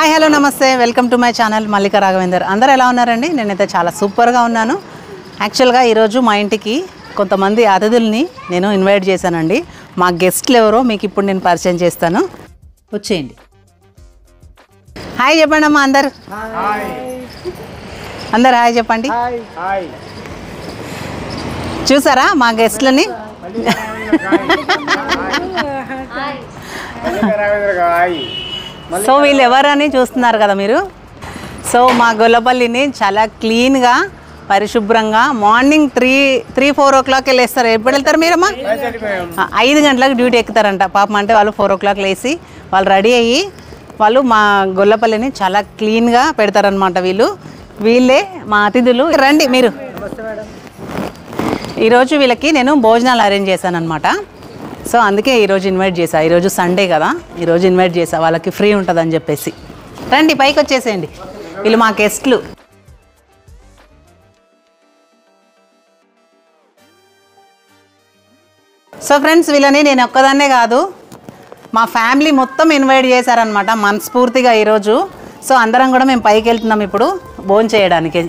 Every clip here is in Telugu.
హాయ్ హలో నమస్తే. Welcome to my channel Mallika Raghavendar. అందరూ ఎలా ఉన్నారండి? నేనైతే చాలా సూపర్గా ఉన్నాను. యాక్చువల్గా ఈరోజు మా ఇంటికి కొంతమంది అతిథుల్ని నేను ఇన్వైట్ చేశానండి. మా గెస్ట్లు ఎవరో మీకు ఇప్పుడు నేను పరిచయం చేస్తాను. వచ్చేయండి. హాయ్ చెప్పండి అమ్మా అందరు. అందరు హాయ్ చెప్పండి. హాయ్. చూసారా మా గెస్ట్లని? హాయ్. సో వీళ్ళు ఎవరని చూస్తున్నారు కదా మీరు? సో మా గొల్లపల్లిని చాలా క్లీన్గా పరిశుభ్రంగా morning three three four o'clock వెళ్ళేస్తారు. ఎప్పుడు వెళ్తారు మీరమ్మా? ఐదు గంటలకు డ్యూటీ ఎక్కుతారంట. పాపం అంటే వాళ్ళు ఫోర్ ఓ క్లాక్ లేచి వాళ్ళు రెడీ అయ్యి వాళ్ళు మా గొల్లపల్లిని చాలా క్లీన్గా పెడతారనమాట వీళ్ళు. వీళ్ళే మా అతిథులు. రండి మీరు. ఈరోజు వీళ్ళకి నేను భోజనాలు అరేంజ్ చేశాను అనమాట సో అందుకే ఈరోజు ఇన్వైట్ చేసా ఈరోజు సండే కదా. ఈరోజు ఇన్వైట్ చేసా వాళ్ళకి ఫ్రీ ఉంటుందని చెప్పేసి. రండి పైకి వచ్చేసేయండి. వీళ్ళు మా గెస్ట్లు సో ఫ్రెండ్స్ వీళ్ళని నేను ఒక్కదాన్నే కాదు. మా ఫ్యామిలీ మొత్తం ఇన్వైట్ చేశారనమాట మనస్ఫూర్తిగా ఈరోజు సో అందరం కూడా మేము పైకి వెళ్తున్నాం ఇప్పుడు భోజనం చేయడానికి.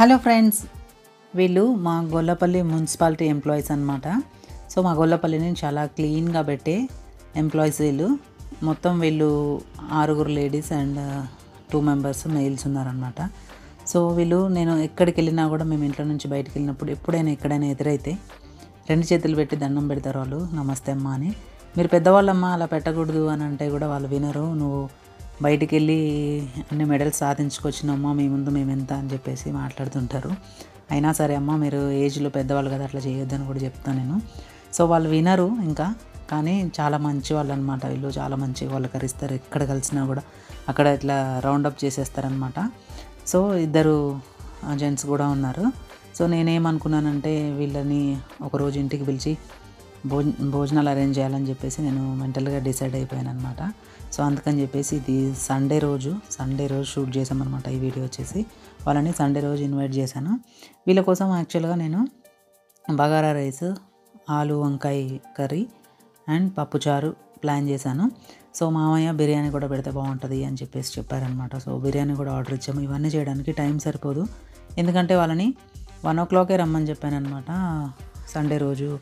హలో ఫ్రెండ్స్ వీళ్ళు మా గొల్లపల్లి మున్సిపాలిటీ ఎంప్లాయీస్ అనమాట సో మా గొల్లపల్లిని చాలా క్లీన్గా పెట్టే ఎంప్లాయీస్ వీళ్ళు. మొత్తం వీళ్ళు ఆరుగురు ladies and two members males ఉన్నారనమాట సో వీళ్ళు నేను ఎక్కడికి వెళ్ళినా కూడా మేము ఇంట్లో నుంచి బయటకు వెళ్ళినప్పుడు ఎప్పుడైనా ఎక్కడైనా ఎదురైతే రెండు చేతులు పెట్టి దండం పెడతారు వాళ్ళు నమస్తే అమ్మ అని. మీరు పెద్దవాళ్ళమ్మ అలా పెట్టకూడదు అని అంటే కూడా వాళ్ళు వినరు. నువ్వు బయటికి వెళ్ళి అన్ని మెడల్స్ సాధించుకొచ్చినమ్మా మీ ముందు మేము ఎంత అని చెప్పేసి మాట్లాడుతుంటారు. అయినా సరే అమ్మ మీరు ఏజ్లో పెద్దవాళ్ళు కదా అట్లా చేయొద్దని కూడా చెప్తాను నేను. సో వాళ్ళు వినరు ఇంకా కానీ చాలా మంచి వాళ్ళు అనమాట వీళ్ళు. చాలా మంచి వాళ్ళు కరిస్తారు ఎక్కడ కలిసినా కూడా. అక్కడ ఇట్లా రౌండప్ చేసేస్తారనమాట. సో ఇద్దరు జెంట్స్ కూడా ఉన్నారు. సో నేనేమనుకున్నానంటే వీళ్ళని ఒకరోజు ఇంటికి పిలిచి భోజ భోజనాలు అరేంజ్ చేయాలని చెప్పేసి నేను మెంటల్గా డిసైడ్ అయిపోయాను అనమాట సో అందుకని చెప్పేసి ఇది సండే రోజు సండే రోజు షూట్ చేసామన్నమాట ఈ వీడియో వచ్చేసి. వాళ్ళని సండే రోజు ఇన్వైట్ చేశాను. వీళ్ళ కోసం యాక్చువల్గా నేను బగారా రైస్ ఆలు వంకాయ కర్రీ అండ్ పప్పుచారు ప్లాన్ చేశాను. సో మామయ్య బిర్యానీ కూడా పెడితే బాగుంటుంది అని చెప్పేసి చెప్పారనమాట సో బిర్యానీ కూడా ఆర్డర్ ఇచ్చాము. ఇవన్నీ చేయడానికి టైం సరిపోదు. ఎందుకంటే వాళ్ళని వన్ ఓ క్లాకే రమ్మని చెప్పాను అనమాట సండే రోజు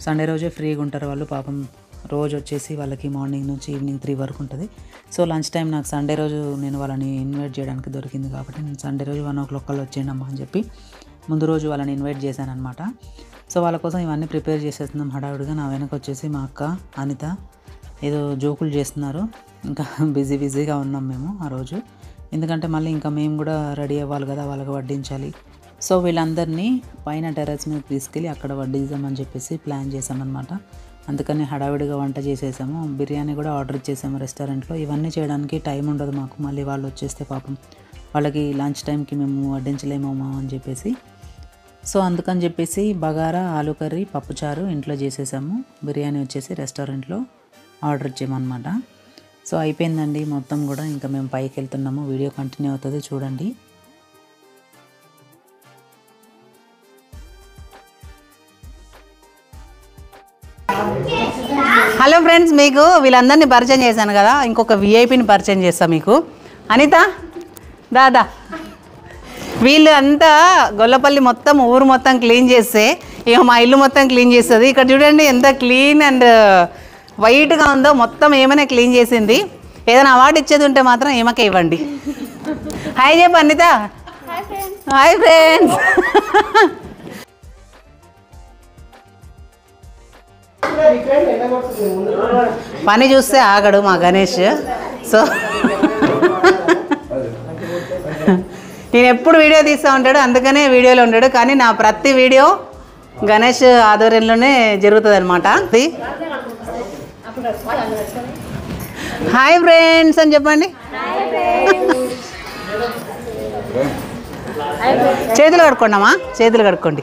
సండే రోజే ఫ్రీగా ఉంటారు వాళ్ళు. పాపం రోజు వచ్చేసి వాళ్ళకి మార్నింగ్ నుంచి ఈవినింగ్ త్రీ వరకు ఉంటుంది. సో లంచ్ టైం నాకు సండే రోజు నేను వాళ్ళని ఇన్వైట్ చేయడానికి దొరికింది కాబట్టి నేను సండే రోజు వన్ ఓ క్లాక్ కల్లా వచ్చేయండి అమ్మా అని చెప్పి ముందు రోజు వాళ్ళని ఇన్వైట్ చేశాను అనమాట సో వాళ్ళ కోసం ఇవన్నీ ప్రిపేర్ చేసేస్తున్నాం హడావుడిగా. నా వెనక వచ్చేసి మా అక్క అనిత ఏదో జోకులు చేస్తున్నారు. ఇంకా బిజీ బిజీగా ఉన్నాం మేము ఆ రోజు. ఎందుకంటే మళ్ళీ ఇంకా మేము కూడా రెడీ అవ్వాలి కదా వాళ్ళకి వడ్డించాలి. సో వీళ్ళందరినీ పైన టెర్రస్ మీద తీసుకెళ్ళి అక్కడ వడ్డిద్దామని చెప్పేసి ప్లాన్ చేశామన్నమాట. అందుకని హడావిడిగా వంట చేసేసాము. బిర్యానీ కూడా ఆర్డర్ ఇచ్చేసాము రెస్టారెంట్లో. ఇవన్నీ చేయడానికి టైం ఉండదు మాకు. మళ్ళీ వాళ్ళు వచ్చేస్తే పాపం వాళ్ళకి లంచ్ టైంకి మేము వడ్డించలేమేమో అని చెప్పేసి. సో అందుకని చెప్పేసి బగారా ఆలు కర్రీ పప్పుచారు ఇంట్లో చేసేసాము. బిర్యానీ వచ్చేసి రెస్టారెంట్లో ఆర్డర్ ఇచ్చామన్నమాట సో అయిపోయిందండి. మొత్తం కూడా ఇంకా మేము పైకి వెళ్తున్నాము. వీడియో కంటిన్యూ అవుతుంది. చూడండి. హలో ఫ్రెండ్స్ మీకు వీళ్ళందరినీ పరిచయం చేశాను కదా ఇంకొక విఐపిని పరిచయం చేస్తా మీకు. అనిత దాదా. వీళ్ళు అంతా గొల్లపల్లి మొత్తం ఊరు మొత్తం క్లీన్ చేస్తే ఇక మా ఇల్లు మొత్తం క్లీన్ చేస్తుంది. ఇక్కడ చూడండి ఎంత క్లీన్ అండ్ వైట్గా ఉందో మొత్తం ఏమైనా క్లీన్ చేసింది. ఏదైనా అవార్డు ఇచ్చేది ఉంటే మాత్రం ఏమకే ఇవ్వండి. హాయ్ చెప్పు అనిత. హాయ్ ఫ్రెండ్స్ పని చూస్తే ఆగడు మా గణేష్. సో నేను ఎప్పుడు వీడియో తీస్తూ ఉంటాడు అందుకనే వీడియోలో ఉంటాడు కానీ నా ప్రతి వీడియో గణేష్ ఆధ్వర్యంలోనే జరుగుతుంది అనమాట హాయ్ ఫ్రెండ్స్ అని చెప్పండి. చేతులు కడుక్కోండమ్మా చేతులు కడుక్కోండి.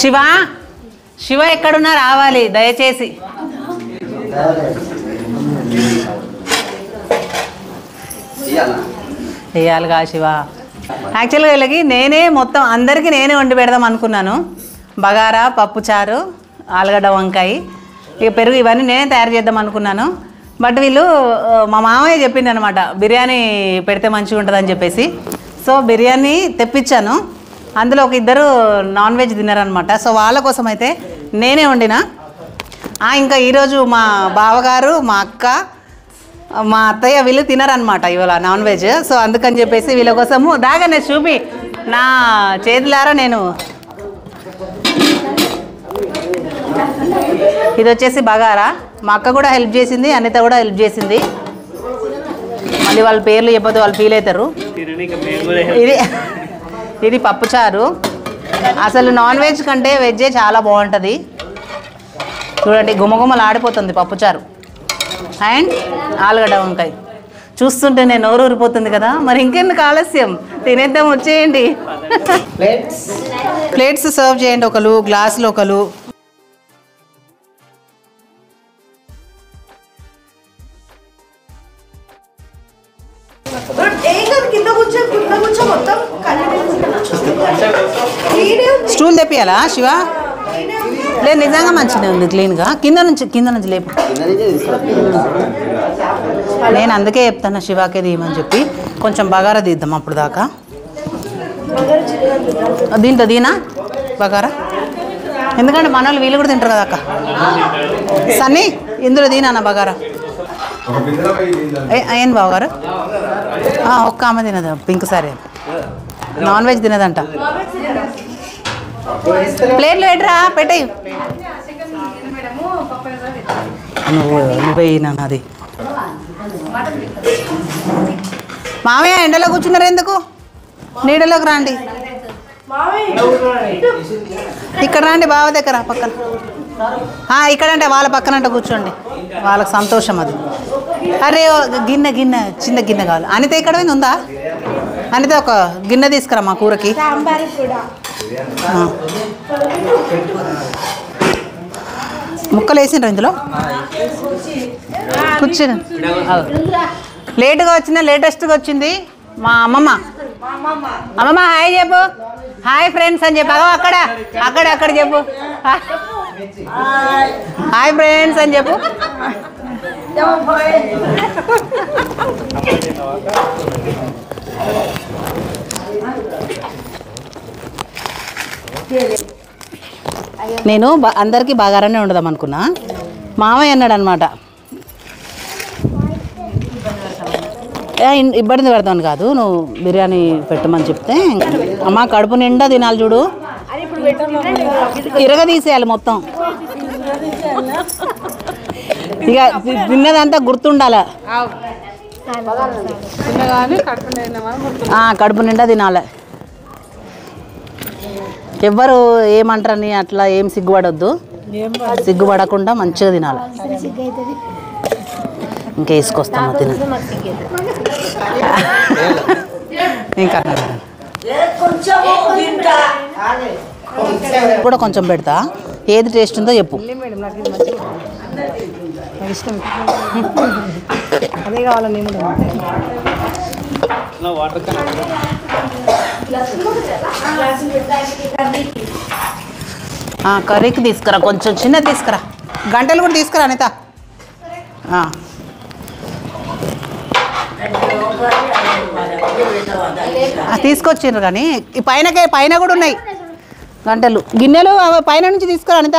శివ శివ ఎక్కడున్నా రావాలి దయచేసి. వేయాలిగా శివ. యాక్చువల్గా వీళ్ళకి నేనే మొత్తం అందరికీ నేనే వండి పెడదాం అనుకున్నాను. బగారా పప్పుచారు ఆలుగడ్డ వంకాయ ఇక పెరుగు ఇవన్నీ నేనే తయారు చేద్దాం అనుకున్నాను. బట్ వీళ్ళు మా మామయ్య చెప్పింది అనమాట బిర్యానీ పెడితే మంచిగా ఉంటుందని చెప్పేసి. సో బిర్యానీ తెప్పించాను. అందులో ఒక ఇద్దరు నాన్ వెజ్ తిన్నారనమాట సో వాళ్ళ కోసం అయితే నేనే వండిన. ఇంకా ఈరోజు మా బావగారు మా అక్క మా అత్తయ్య వీళ్ళు తినరనమాట ఇవాళ నాన్ వెజ్. సో అందుకని చెప్పేసి వీళ్ళ కోసము దాగానే చూపి నా చేతులారా నేను ఇది వచ్చేసి బగారా. మా అక్క కూడా హెల్ప్ చేసింది అనిత కూడా హెల్ప్ చేసింది. మళ్ళీ వాళ్ళ పేర్లు చెప్పొద్దు వాళ్ళు ఫీల్ అవుతారు. ఇది ఇది పప్పుచారు. అసలు నాన్ వెజ్ కంటే వెజ్జే చాలా బాగుంటుంది. చూడండి గుమగుమలు ఆడిపోతుంది పప్పుచారు. అండ్ ఆలుగడ్డ వంకాయ. చూస్తుంటే నేను నోరు ఊరిపోతుంది కదా మరి ఇంకెందుకు ఆలస్యం? తినేద్దాం వచ్చేయండి. ప్లేట్స్ సర్వ్ చేయండి ఒకరు గ్లాసులు ఒకరు స్టూల్ తెప్పియాలా శివ? లేదు నిజంగా మంచిగా ఉంది క్లీన్గా. కింద నుంచి కింద నుంచి లేపు. నేను అందుకే చెప్తాను శివాకే తీయమని చెప్పి. కొంచెం బగారా తీద్దాం అప్పుడు దాకా. దీంట్లో దీనా బగారా? ఎందుకంటే మన వాళ్ళు వీళ్ళు కూడా తింటారు కదా అక్క. సన్నీ ఇందులో దీనా బగారా? ఏ- ఏం బావగారు? ఒక్క ఆమె తినదు పింక్ సారీ. నాన్ వెజ్ తినదంట. ప్లేట్లు పెట్టరా పెట్టేయి. నువ్వు నువ్వేనా మామయ్య ఎండలో కూర్చున్నారు ఎందుకు? నీడలోకి రండి. ఇక్కడ రండి బావ దగ్గర పక్కన. ఇక్కడ అంటే వాళ్ళ పక్కన అంటే కూర్చోండి. వాళ్ళకి సంతోషం అది. అరే గిన్నె గిన్నె చిన్న గిన్నె కావాలి. అనిత ఇక్కడ ఉందా? అనిత ఒక గిన్నె తీసుకురా మా కూరకి. ముక్కలు వేసిండ్రు ఇందులో? కూర్చుని. లేటుగా వచ్చిన లేటెస్ట్గా వచ్చింది? మా అమ్మమ్మ. అమ్మమ్మ హాయ్ చెప్పు. హాయ్ ఫ్రెండ్స్ అని చెప్పు. అక్కడ. అక్కడ అక్కడ చెప్పు. హాయ్ ఫ్రెండ్స్ అని చెప్పు. నేను బా అందరికీ బాగానే ఉండదాం అనుకున్నా. మామయ్య అన్నాడు అనమాట ఇబ్బంది పెడతాను కాదు నువ్వు బిర్యానీ పెట్టమని చెప్తే. అమ్మ కడుపు నిండా తినాలి చూడు. ఇరగ తీసేయాలి మొత్తం. ఇక తిన్నదంతా గుర్తుండాలి. కడుపు నిండా తినాలి. ఎవ్వరు ఏమంటారని అట్లా ఏం సిగ్గుపడొద్దు. సిగ్గుపడకుండా మంచిగా తినాలి. ఇంకా వేసుకొస్తాను తిన. ఇంకా కూడా కొంచెం పెడతా. ఏది టేస్ట్ ఉందో చెప్పు. అదే కావాలని మేము కూడా? కర్రీకి తీసుకురా కొంచెం చిన్నది తీసుకురా. గంటలు కూడా తీసుకురా అనిత. తీసుకొచ్చిండ్రు కానీ ఈ పైనకే పైన కూడా ఉన్నాయి. గంటలు. గిన్నెలు అవి పైన నుంచి తీసుకురా అనిత.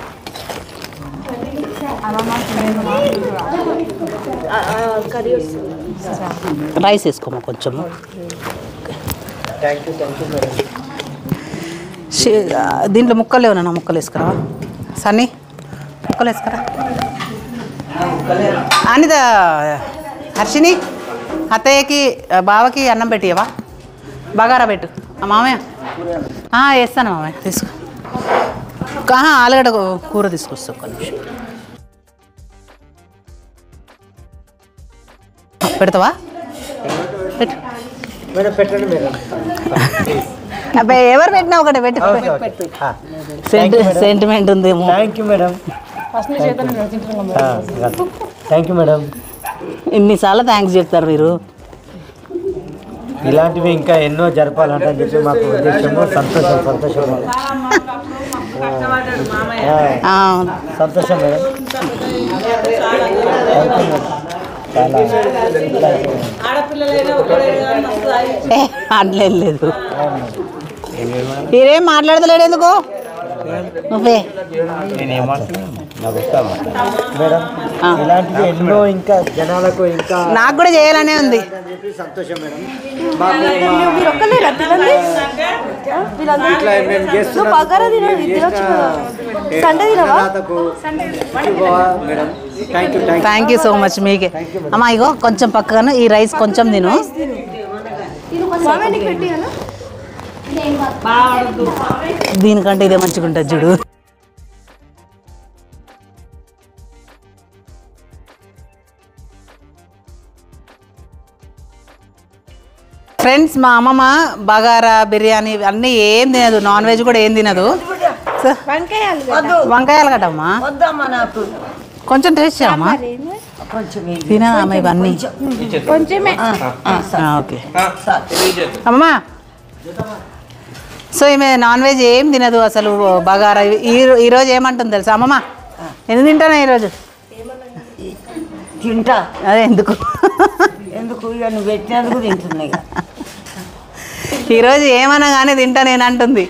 రైస్ వేసుకోమా కొంచెము ఆ, దీంట్లో ముక్కలు ఏమన్నా ముక్కలు వేసుకురా. సన్నీ ముక్కలు వేసుకురా. అనిత హర్షిని అత్తయ్యకి బావకి అన్నం పెట్టియవా? బగారా పెట్టు. మామయ్య? వేస్తాను మామయ్య తీసుకో. ఆలుగడ్డ కూర తీసుకొస్తా ఒక్క పెడతావా? అబ్బాయి ఎవరు పెట్టినా ఒకటి పెట్టు. సెంటి సెంటిమెంట్ ఉందేమో. Thank you madam thank you madam ఇన్నిసార్లు థ్యాంక్స్ చెప్తారు మీరు? ఇలాంటివి ఇంకా ఎన్నో జరపాలంటే అని చెప్పి మాకు ఉద్దేశము. సంతోషం సంతోషం సంతోషం మేడం థ్యాంక్ ఏ, మాట్లాడలేదు లేదు. మీరేం మాట్లాడతలేడు ఎందుకు? నువ్వే. మేడం ఇలాంటివి ఎన్నో ఇంకా జనాలకు ఇంకా నాకు కూడా చేయాలనే ఉంది. సంతోషం థ్యాంక్ యూ సో మచ్ మీకే. అమ్మా ఇగో కొంచెం పక్కన ఈ రైస్ కొంచెం తిను మామే నీకు పెట్టి అన్న దీనికంటే ఇదే మంచిగా ఉంటుంది చూడు. ఫ్రెండ్స్ మా అమ్మమ్మ బగారా బిర్యానీ అన్నీ ఏం తినదు. నాన్ వెజ్ కూడా ఏం తినదు. సో, వంకాయలు నాకు. కొంచెం టేస్ట్ చేయమ్మా. తినదమ్మా ఇవన్నీ. ఓకే. అమ్మా సో ఈమె నాన్ వెజ్ ఏం తినదు అసలు బగారా. ఈ ఈరోజు ఏమంటుంది తెలుసా? అమ్మమ్మ ఎందుకు తింటానా ఈరోజు తింటా. అదే ఎందుకు? ఎందుకు? ఇక నువ్వు పెట్టినందుకు తింటున్నా ఇక. ఈరోజు ఏమన్నా కానీ తింటా నేను అంటుంది.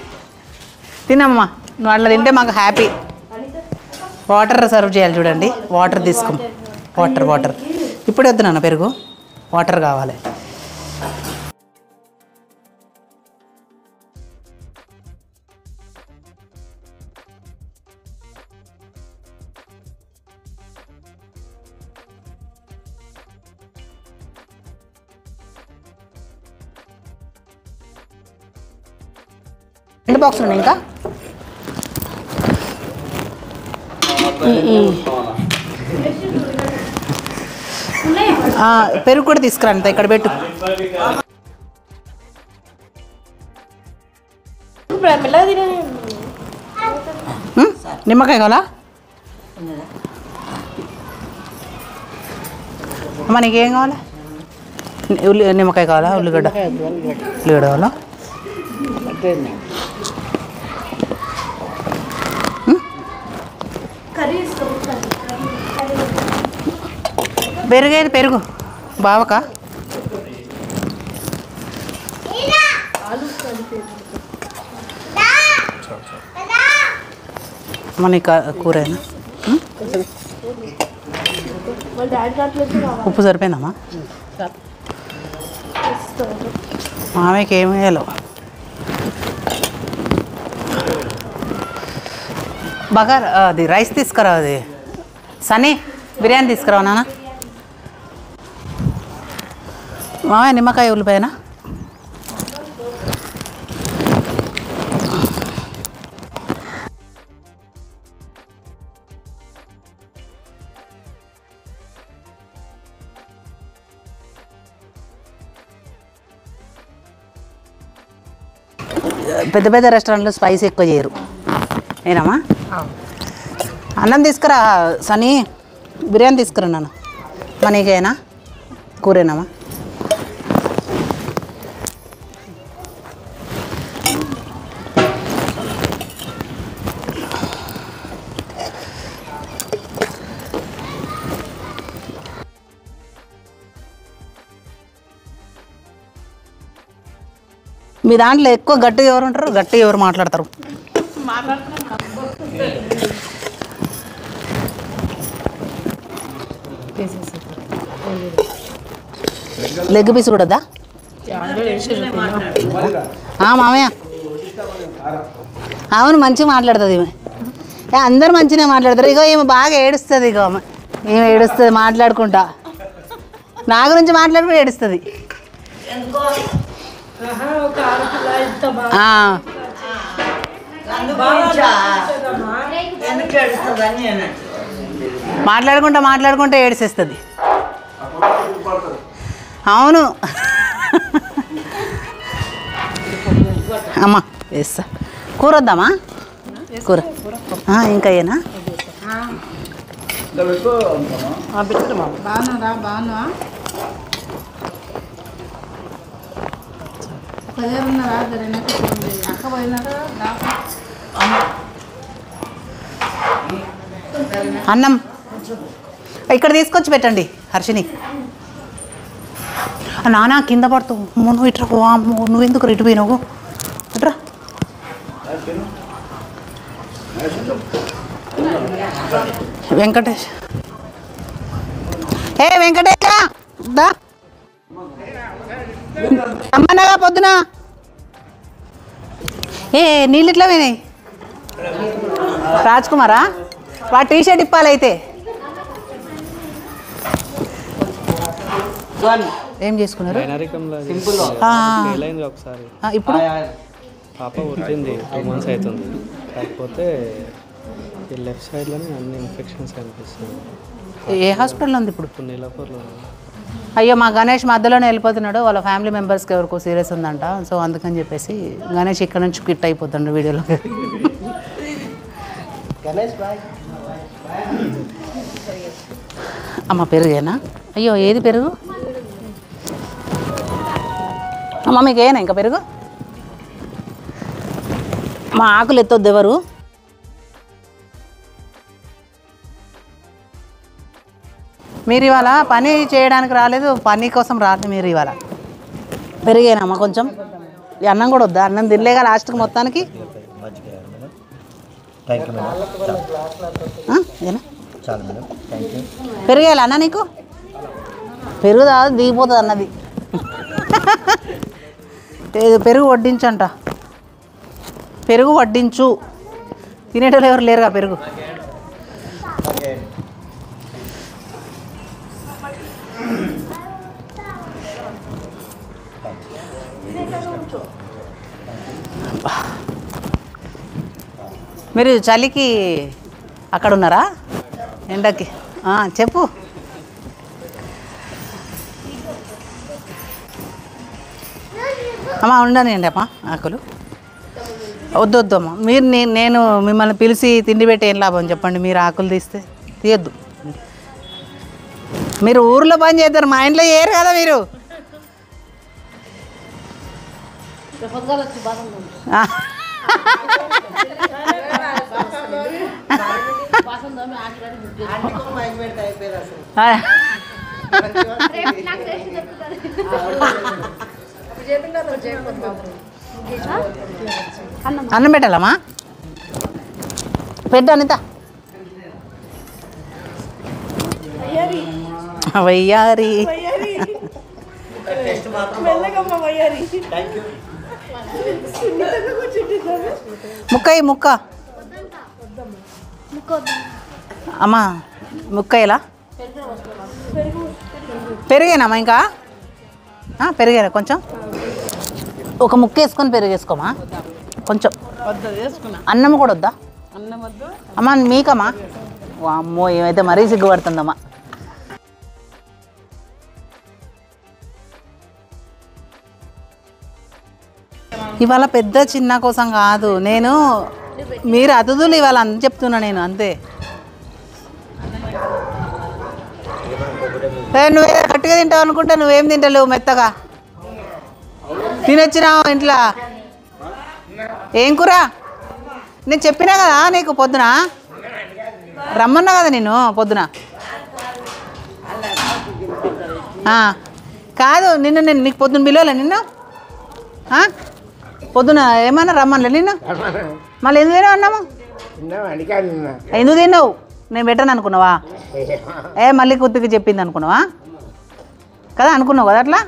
తినమ్మా నువ్వు అట్లా తింటే మాకు హ్యాపీ. వాటర్ సర్వ్ చేయాలి చూడండి. వాటర్ తీసుకో. Water water. ఇప్పుడు వద్దు నాన్న పెరుగు. వాటర్ కావాలి. రెండు బాక్స్ ఉన్నాయి ఇంకా. పెరుగు కూడా తీసుకురా అంత ఇక్కడ పెట్టు. నిమ్మకాయ కావాలా? అమ్మ నీకేం కావాలా? ఉల్లి నిమ్మకాయ కావాలా? ఉల్లిగడ్డ. ఉల్లిగడ్డ కావాలా? పెరుగేది పెరుగు. బావకా? మన కూర ఉప్పు సరిపోయిందమ్మా? మామయ్యకి ఏమి వేయాలో? బగార్ అది రైస్ తీసుకురా అది. సనీ బిర్యానీ తీసుకురావు నాన్న? మామయ్య నిమ్మకాయ ఉల్లిపాయనా? పెద్ద పెద్ద రెస్టారెంట్లో స్పైస్ ఎక్కువ చేయరు. ఏనామా అన్నం తీసుకురా సనీ బిర్యానీ తీసుకురా నాన్న. మనీకేనా? కూరేనామా మీ దాంట్లో ఎక్కువ గట్టి ఎవరు ఉంటారు? గట్టి ఎవరు మాట్లాడతారు? లెగ్ పీస్ కూడా ఆ మామయ్య. అవును మంచిగా మాట్లాడుతుంది ఈమె. అందరు మంచిగా మాట్లాడతారు. ఇగో ఈమె బాగా ఏడుస్తుంది ఇగో ఆమె. ఈమె ఏడుస్తుంది మాట్లాడుకుంటా. నా గురించి మాట్లాడుకుంటే ఏడుస్తుంది ఆ, ఎందుకు ఏడుస్తుందని నేను మాట్లాడుకుంటా మాట్లాడుకుంటా ఏడిసేస్తుంది. అవును. అమ్మా వేస్తా. కూర వద్దామా? కూర. ఆ, ఇంకా ఏనా? బాగున్నారా బాగున్నా పదిహేను ఉన్నారా? అక్క పోయినారా అన్నం. ఇక్కడ తీసుకొచ్చి పెట్టండి హర్షిని. నానా కింద పడుతావు నువ్వు ఇట్రా అమ్మో నువ్వు ఎందుకు రెడ్డి పోయినావు? ఇట్రా వెంకటేష్. ఏ వెంకటేష్ దా. అమ్మనగా పొద్దున? ఏ నీళ్ళు ఇట్లా పోయినాయి? రాజ్ కుమారా వా టీ షర్ట్ ఇప్పాలైతే ఏం చేసుకున్నారు? ఇప్పుడు? పాప పుట్టింది టూ మంత్స్ అవుతుంది. కాకపోతే ఈ లెఫ్ట్ సైడ్లోనే అన్ని ఇన్ఫెక్షన్స్ కనిపిస్తుంది ఏ హాస్పిటల్ ఉంది ఇప్పుడు? ఇప్పుడు నీలపూర్లో ఉంది. అయ్యో మా గణేష్ మధ్యలోనే వెళ్ళిపోతున్నాడు. వాళ్ళ ఫ్యామిలీ మెంబర్స్కి ఎవరికో సీరియస్ ఉందంట. సో అందుకని చెప్పేసి గణేష్ ఇక్కడ నుంచి క్విట్ అయిపోతుండు వీడియోలో. అమ్మ పెరుగేనా అయ్యో ఏది పెరుగు అమ్మ మీకు ఏనా ఇంకా పెరుగు? మా ఆకులు ఎత్తొద్దు ఎవరు? మీరు ఇవాళ పని చేయడానికి రాలేదు పని కోసం రాలేదు మీరు ఇవాళ. పెరిగేనమ్మా కొంచెం. ఈ అన్నం కూడా వద్దా? అన్నం తినలేగా లాస్ట్కి మొత్తానికి? పెరిగేయాలి అన్న నీకు? పెరుగు తాగదు దిగిపోతుంది అన్నది. పెరుగు వడ్డించంట. పెరుగు వడ్డించు. తినేటోళ్ళు ఎవరు లేరుగా పెరుగు? మీరు చలికి అక్కడ ఉన్నారా? ఎండకి. చెప్పు. అమ్మా ఉండనండి అమ్మా ఆకులు. వద్దు వద్దు అమ్మా. మీరు నేను నేను మిమ్మల్ని పిలిచి తిండి పెట్టి ఏం లాభం చెప్పండి. మీరు ఆకులు తీస్తే తీయద్దు. మీరు ఊర్లో పని చేద్దరు మా ఇంట్లో చేయరు కదా మీరు. అన్నం పెట్టాలమ్మా. పెట్టు అనిత. వయ్యారి. ముక్కయి ముక్క. అమ్మా ముక్క ఎలా పెరిగేనమ్మా ఇంకా? ఆ, పెరిగేనా కొంచెం? ఒక ముక్క వేసుకొని పెరిగేసుకోమా? కొంచెం. అన్నం కూడా వద్దా? అమ్మా మీకమ్మా? అమ్మో ఏమైతే మరీ సిగ్గుపడుతుందమ్మా. ఇవాళ పెద్ద చిన్న కోసం కాదు. నేను మీరు అతిథులు ఇవాళ అని చెప్తున్నా నేను అంతే. నువ్వు నువ్వే గట్టిగా తింటావు అనుకుంటే నువ్వేం తింటలేవు మెత్తగా? తినొచ్చినావు ఇంట్లో? ఏం కూర? నేను చెప్పినా కదా నీకు పొద్దున? రమ్మన్నా కదా నేను పొద్దున? కాదు నిన్న నేను నీకు పొద్దున పిలవలే నిన్ను? పొద్దున ఏమన్నా రమ్మనిలే నిన్ను? మళ్ళీ ఎందుకు తినావు అన్నాము? ఎందుకు తిన్నావు? నేను పెట్టాను అనుకున్నావా? ఏ మళ్ళీ కుత్తికి చెప్పింది అనుకున్నావా? కదా అనుకున్నావు కదా అట్లా?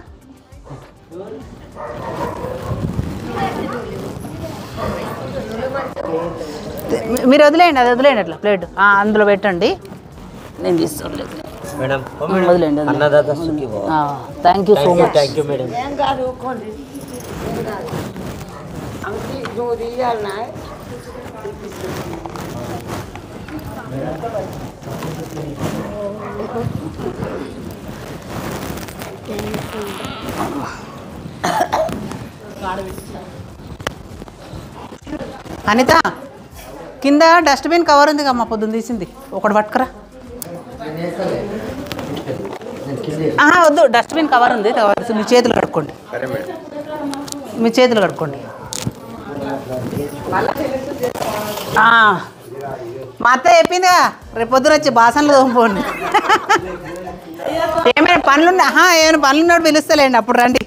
మీరు వదిలేయండి అది వదిలేయండి అట్లా ప్లేట్. ఆ, అందులో పెట్టండి. నేను తీసుకోలేదు. సుఖీ thank you so much thank you madam ఏం కాదు ఊరుకోండి అంకి నువ్వు తీయాలనా? అనిత కింద డస్ట్బిన్ కవర్ ఉంది కమ్మా పొద్దున్న తీసింది. ఒకటి పట్టుకురా. ఆహా, వద్దు డస్ట్బిన్ కవర్ ఉంది. కవర్ మీ చేతులు కడుక్కోండి. మీ చేతులు కడుక్కోండి. మా అత్త చెప్పిందిగా రేపు పొద్దున వచ్చి బాసనలు తోంపోండి ఏమైనా పనులున్నా ఆహా, ఏమైనా పనులున్నాడు పిలుస్తలేండి అప్పుడు రండి.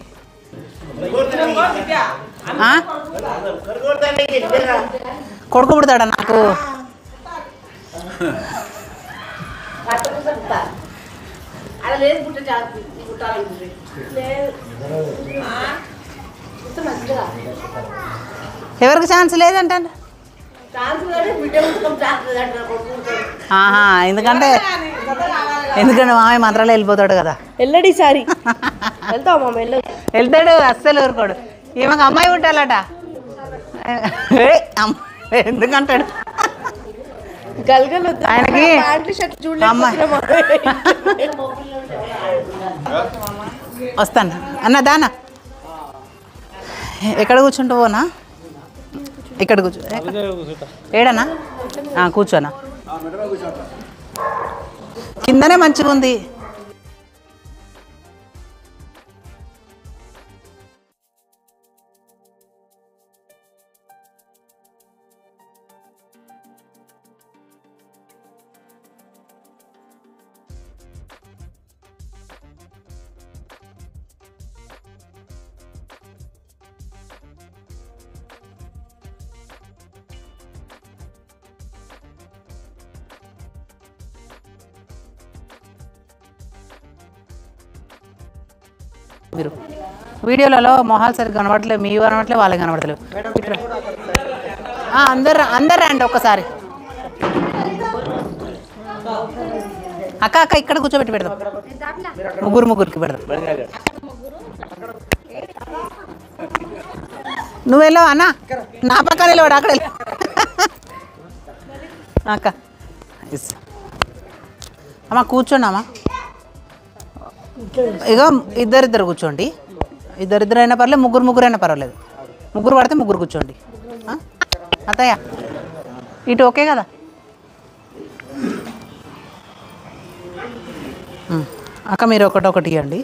కొడుకు పుడతాడా నాకు? లేదు ఎవరికి ఛాన్స్ లేదంటే ఆహా ఎందుకంటే ఎందుకంటే మామయ్య మంత్రాలు వెళ్ళిపోతాడు కదా. వెళ్ళడి సారి వెళ్తావు మామ వెళ్ళు. వెళ్తాడు అస్సలు ఊరుకోడు. ఈమెకు అమ్మాయి అమ్మ- ఎందుకంటాడు? గలగలు ఆయనకి వస్తాను. అన్న దానా. ఎక్కడ కూర్చుంటావోనా ఇక్కడ కూర్చో. ఏడనా? కూర్చోనా? కిందనే మంచిగా ఉంది మీరు. వీడియోలలో మొహాలు సరిగ్గా కనబడట్లేదు మీ కనబడట్లేదు వాళ్ళకి కనబడట్లేదు. అందరు అందరు రండి ఒక్కసారి. అక్క అక్క ఇక్కడ కూర్చోబెట్టి పెడదాం. ముగ్గురు ముగ్గురికి పెడదాం. నువ్వు వెళ్ళావు అన్న? నా పక్కన వెళ్ళవాడు అక్కడ అక్క. అమ్మ కూర్చోండి అమ్మా. ఇక ఇద్దరిద్దరు కూర్చోండి. ఇద్దరిద్దరు అయినా పర్లేదు ముగ్గురు ముగ్గురు అయినా పర్వాలేదు. ముగ్గురు పడితే ముగ్గురు కూర్చోండి. అత్తయ్య ఇటు ఓకే కదా? అక్క మీరు ఒకటి ఒకటి ఇవ్వండి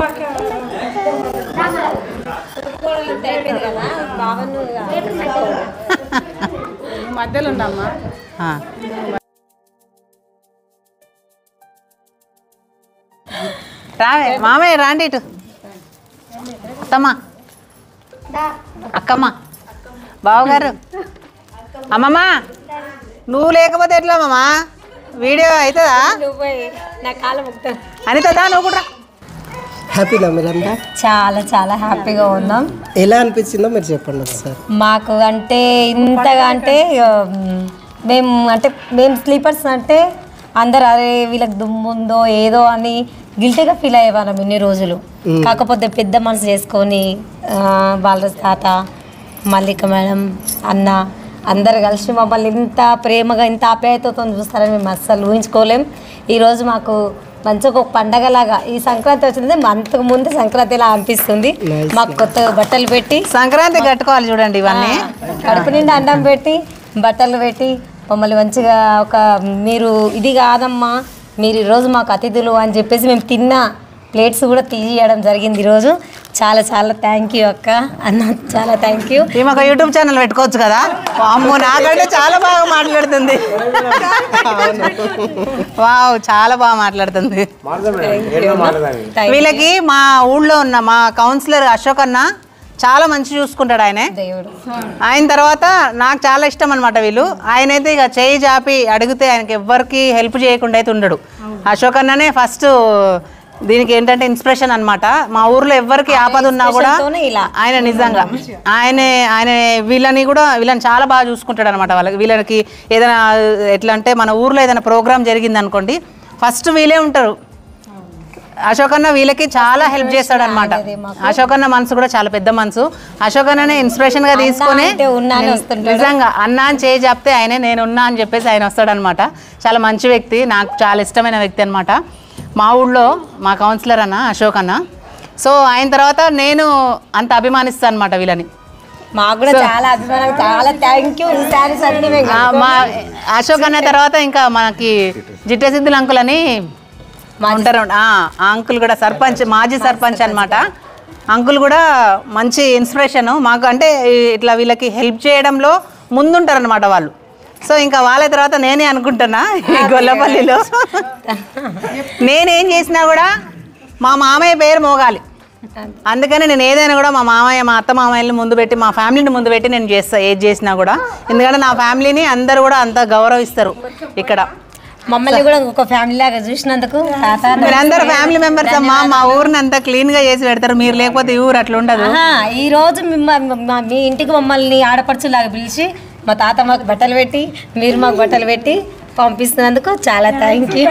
మధ్యలో ఉండమ్మా. రావే మామయ్య రాండి ఇటు. అత్తమ్మ. అక్కమ్మ. బావగారు. అమ్మమ్మ నువ్వు లేకపోతే ఎట్లా అమ్మమ్మ వీడియో అవుతుందా? నా కాలం ముక్తాను అనితదా నువ్వు కూడా. హ్యాపీనా మీరంతా చాలా చాలా హ్యాపీగా ఉన్నాం. ఎలా అనిపించిందో మీరు చెప్పండి ఒకసారి. మాకు అంటే ఇంతగా అంటే మేము అంటే మేము స్లీపర్స్ అంటే అందరు అరే వీళ్ళకి దుమ్ముందో ఏదో అని గిల్టీగా ఫీల్ అయ్యేవాళ్ళం ఇన్ని రోజులు. కాకపోతే పెద్ద మనసు చేసుకొని బాలరాజ్ తాత మల్లిక మేడం అన్న అందరు కలిసి మమ్మల్ని ఇంత ప్రేమగా ఇంత ఆప్యాయతతో చూస్తారని మేము అస్సలు ఊహించుకోలేం. ఈరోజు మాకు మంచిగా ఒక పండగలాగా ఈ సంక్రాంతి వచ్చింది. అంతకు ముందు సంక్రాంతిలా అనిపిస్తుంది? మాకు కొత్త బట్టలు పెట్టి సంక్రాంతి కట్టుకోవాలి చూడండి ఇవన్నీ. కడుపు నిండా అన్నం పెట్టి బట్టలు పెట్టి మమ్మల్ని మంచిగా ఒక మీరు ఇది కాదమ్మా మీరు ఈరోజు మాకు అతిథులు అని చెప్పేసి మేము తిన్న ప్లేట్స్ కూడా తీయడం జరిగింది ఈరోజు. చాలా చాలా థ్యాంక్ యూ అక్క. అన్న చాలా థ్యాంక్ యూ ఈమె ఒక యూట్యూబ్ ఛానల్ పెట్టుకోవచ్చు కదా? అమ్మో నాకంటే చాలా బాగా మాట్లాడుతుంది. వావ్ చాలా బాగా మాట్లాడుతుంది. వీళ్ళకి మా ఊళ్ళో ఉన్న మా కౌన్సిలర్ అశోక్ అన్న చాలా మంచి చూసుకుంటాడు ఆయనే. దేవుడు. ఆయన తర్వాత నాకు చాలా ఇష్టం అనమాట వీళ్ళు. ఆయన అయితే ఇక చేయి జాపి అడిగితే ఆయనకి ఎవ్వరికి హెల్ప్ చేయకుండా అయితే ఉండడు. అశోక్ అన్ననే ఫస్ట్ దీనికి ఏంటంటే ఇన్స్పిరేషన్ అన్నమాట. మా ఊర్లో ఎవ్వరికి ఆపద ఉన్నా కూడా. ఆయన నిజంగా. ఆయన ఆయన వీళ్ళని కూడా వీళ్ళని చాలా బాగా చూసుకుంటాడు అనమాట వాళ్ళకి. వీళ్ళకి ఏదైనా ఎట్లా అంటే మన ఊర్లో ఏదైనా ప్రోగ్రామ్ జరిగింది అనుకోండి ఫస్ట్ వీళ్ళే ఉంటారు. అశోక్ అన్న వీళ్ళకి చాలా హెల్ప్ చేస్తాడు అనమాట అశోక్ అన్న మనసు కూడా చాలా పెద్ద మనసు. అశోక్ అన్ననే ఇన్స్పిరేషన్గా తీసుకొని. నిజంగా అన్న అని చేయి చెప్తే ఆయనే నేను ఉన్నా అని చెప్పేసి ఆయన వస్తాడనమాట చాలా మంచి వ్యక్తి నాకు చాలా ఇష్టమైన వ్యక్తి అనమాట మా ఊళ్ళో మా కౌన్సిలర్ అన్న అశోక్ అన్న. సో ఆయన తర్వాత నేను అంత అభిమానిస్తాను అనమాట వీళ్ళని. మాకు కూడా చాలా అభిమానం చాలా థ్యాంక్ యూ మా అశోక్ అన్న తర్వాత ఇంకా మనకి జిట్ట సిద్ధుల అంకుల్ అని ఉంటారు. ఆ అంకుల్ కూడా సర్పంచ్ మాజీ సర్పంచ్ అన్నమాట. అంకుల్ కూడా మంచి ఇన్స్పిరేషన్ మాకు అంటే ఇట్లా వీళ్ళకి హెల్ప్ చేయడంలో ముందుంటారు అనమాట వాళ్ళు. సో ఇంకా వాళ్ళ తర్వాత నేనే అనుకుంటున్నా ఈ గొల్లపల్లిలో. నేనేం చేసినా కూడా మా మామయ్య పేరు మోగాలి. అందుకని నేను ఏదైనా కూడా మా మామయ్య మా అత్త మామయ్యని ముందు పెట్టి మా ఫ్యామిలీని ముందు పెట్టి నేను చేస్తా ఏది చేసినా కూడా. ఎందుకంటే నా ఫ్యామిలీని అందరూ కూడా అంత గౌరవిస్తారు ఇక్కడ. మమ్మల్ని కూడా ఒక ఫ్యామిలీ లాగా చూసినందుకు మీరందరూ ఫ్యామిలీ మెంబర్స్ అమ్మా మా ఊరిని అంతా క్లీన్గా చేసి పెడతారు మీరు లేకపోతే ఈ ఊరు అట్లా ఉండదు ఈ రోజు మీ ఇంటికి మమ్మల్ని ఆడపడుచులాగా పిలిచి మా తాత మాకు బట్టలు పెట్టి మీరు మాకు బట్టలు పెట్టి పంపిస్తున్నందుకు చాలా థ్యాంక్ యూ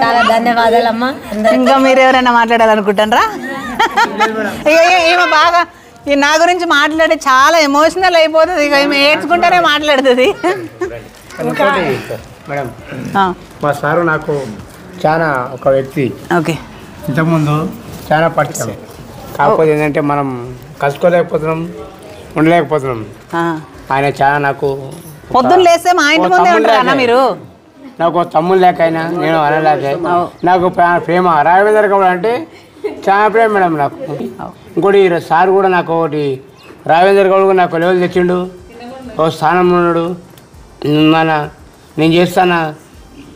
చాలా ధన్యవాదాలమ్మా అందరికీ. ఇంకా మీరు ఎవరైనా మాట్లాడాలనుకుంటారా ఈమె బాగా ఈ నా గురించి మాట్లాడి చాలా ఎమోషనల్ అయిపోతుంది. ఇక ఈమె ఏడ్చుకుంటేనే మాట్లాడుతుంది. మేడం మా సారు నాకు చాలా ఒక వ్యక్తి. ఓకే. ఇంతకుముందు చాలా పరిచయం. కాకపోతే ఏంటంటే మనం కలుసుకోలేకపోతున్నాం ఉండలేకపోతున్నాం. ఆయన చాలా నాకు పొద్దున్న లేస్తే మా ఇంటి ముందే తమ్ముడు ఉంటారు అన్న. మీరు? నాకు ఒక తమ్ముడు లేక అయినా నేను అనలేక నాకు ప్రా- ప్రేమ. రాఘవేంద్ర గౌడ్ అంటే చాలా ప్రేమ మేడం నాకు. ఇంకోటి సార్ కూడా నాకు ఒకటి రాఘవేంద్ర గౌడ్ కూడా నాకు లెవెల్ తెచ్చిండు. ఓ స్థానంలో ఉన్నాడు. మన నేను చేస్తానా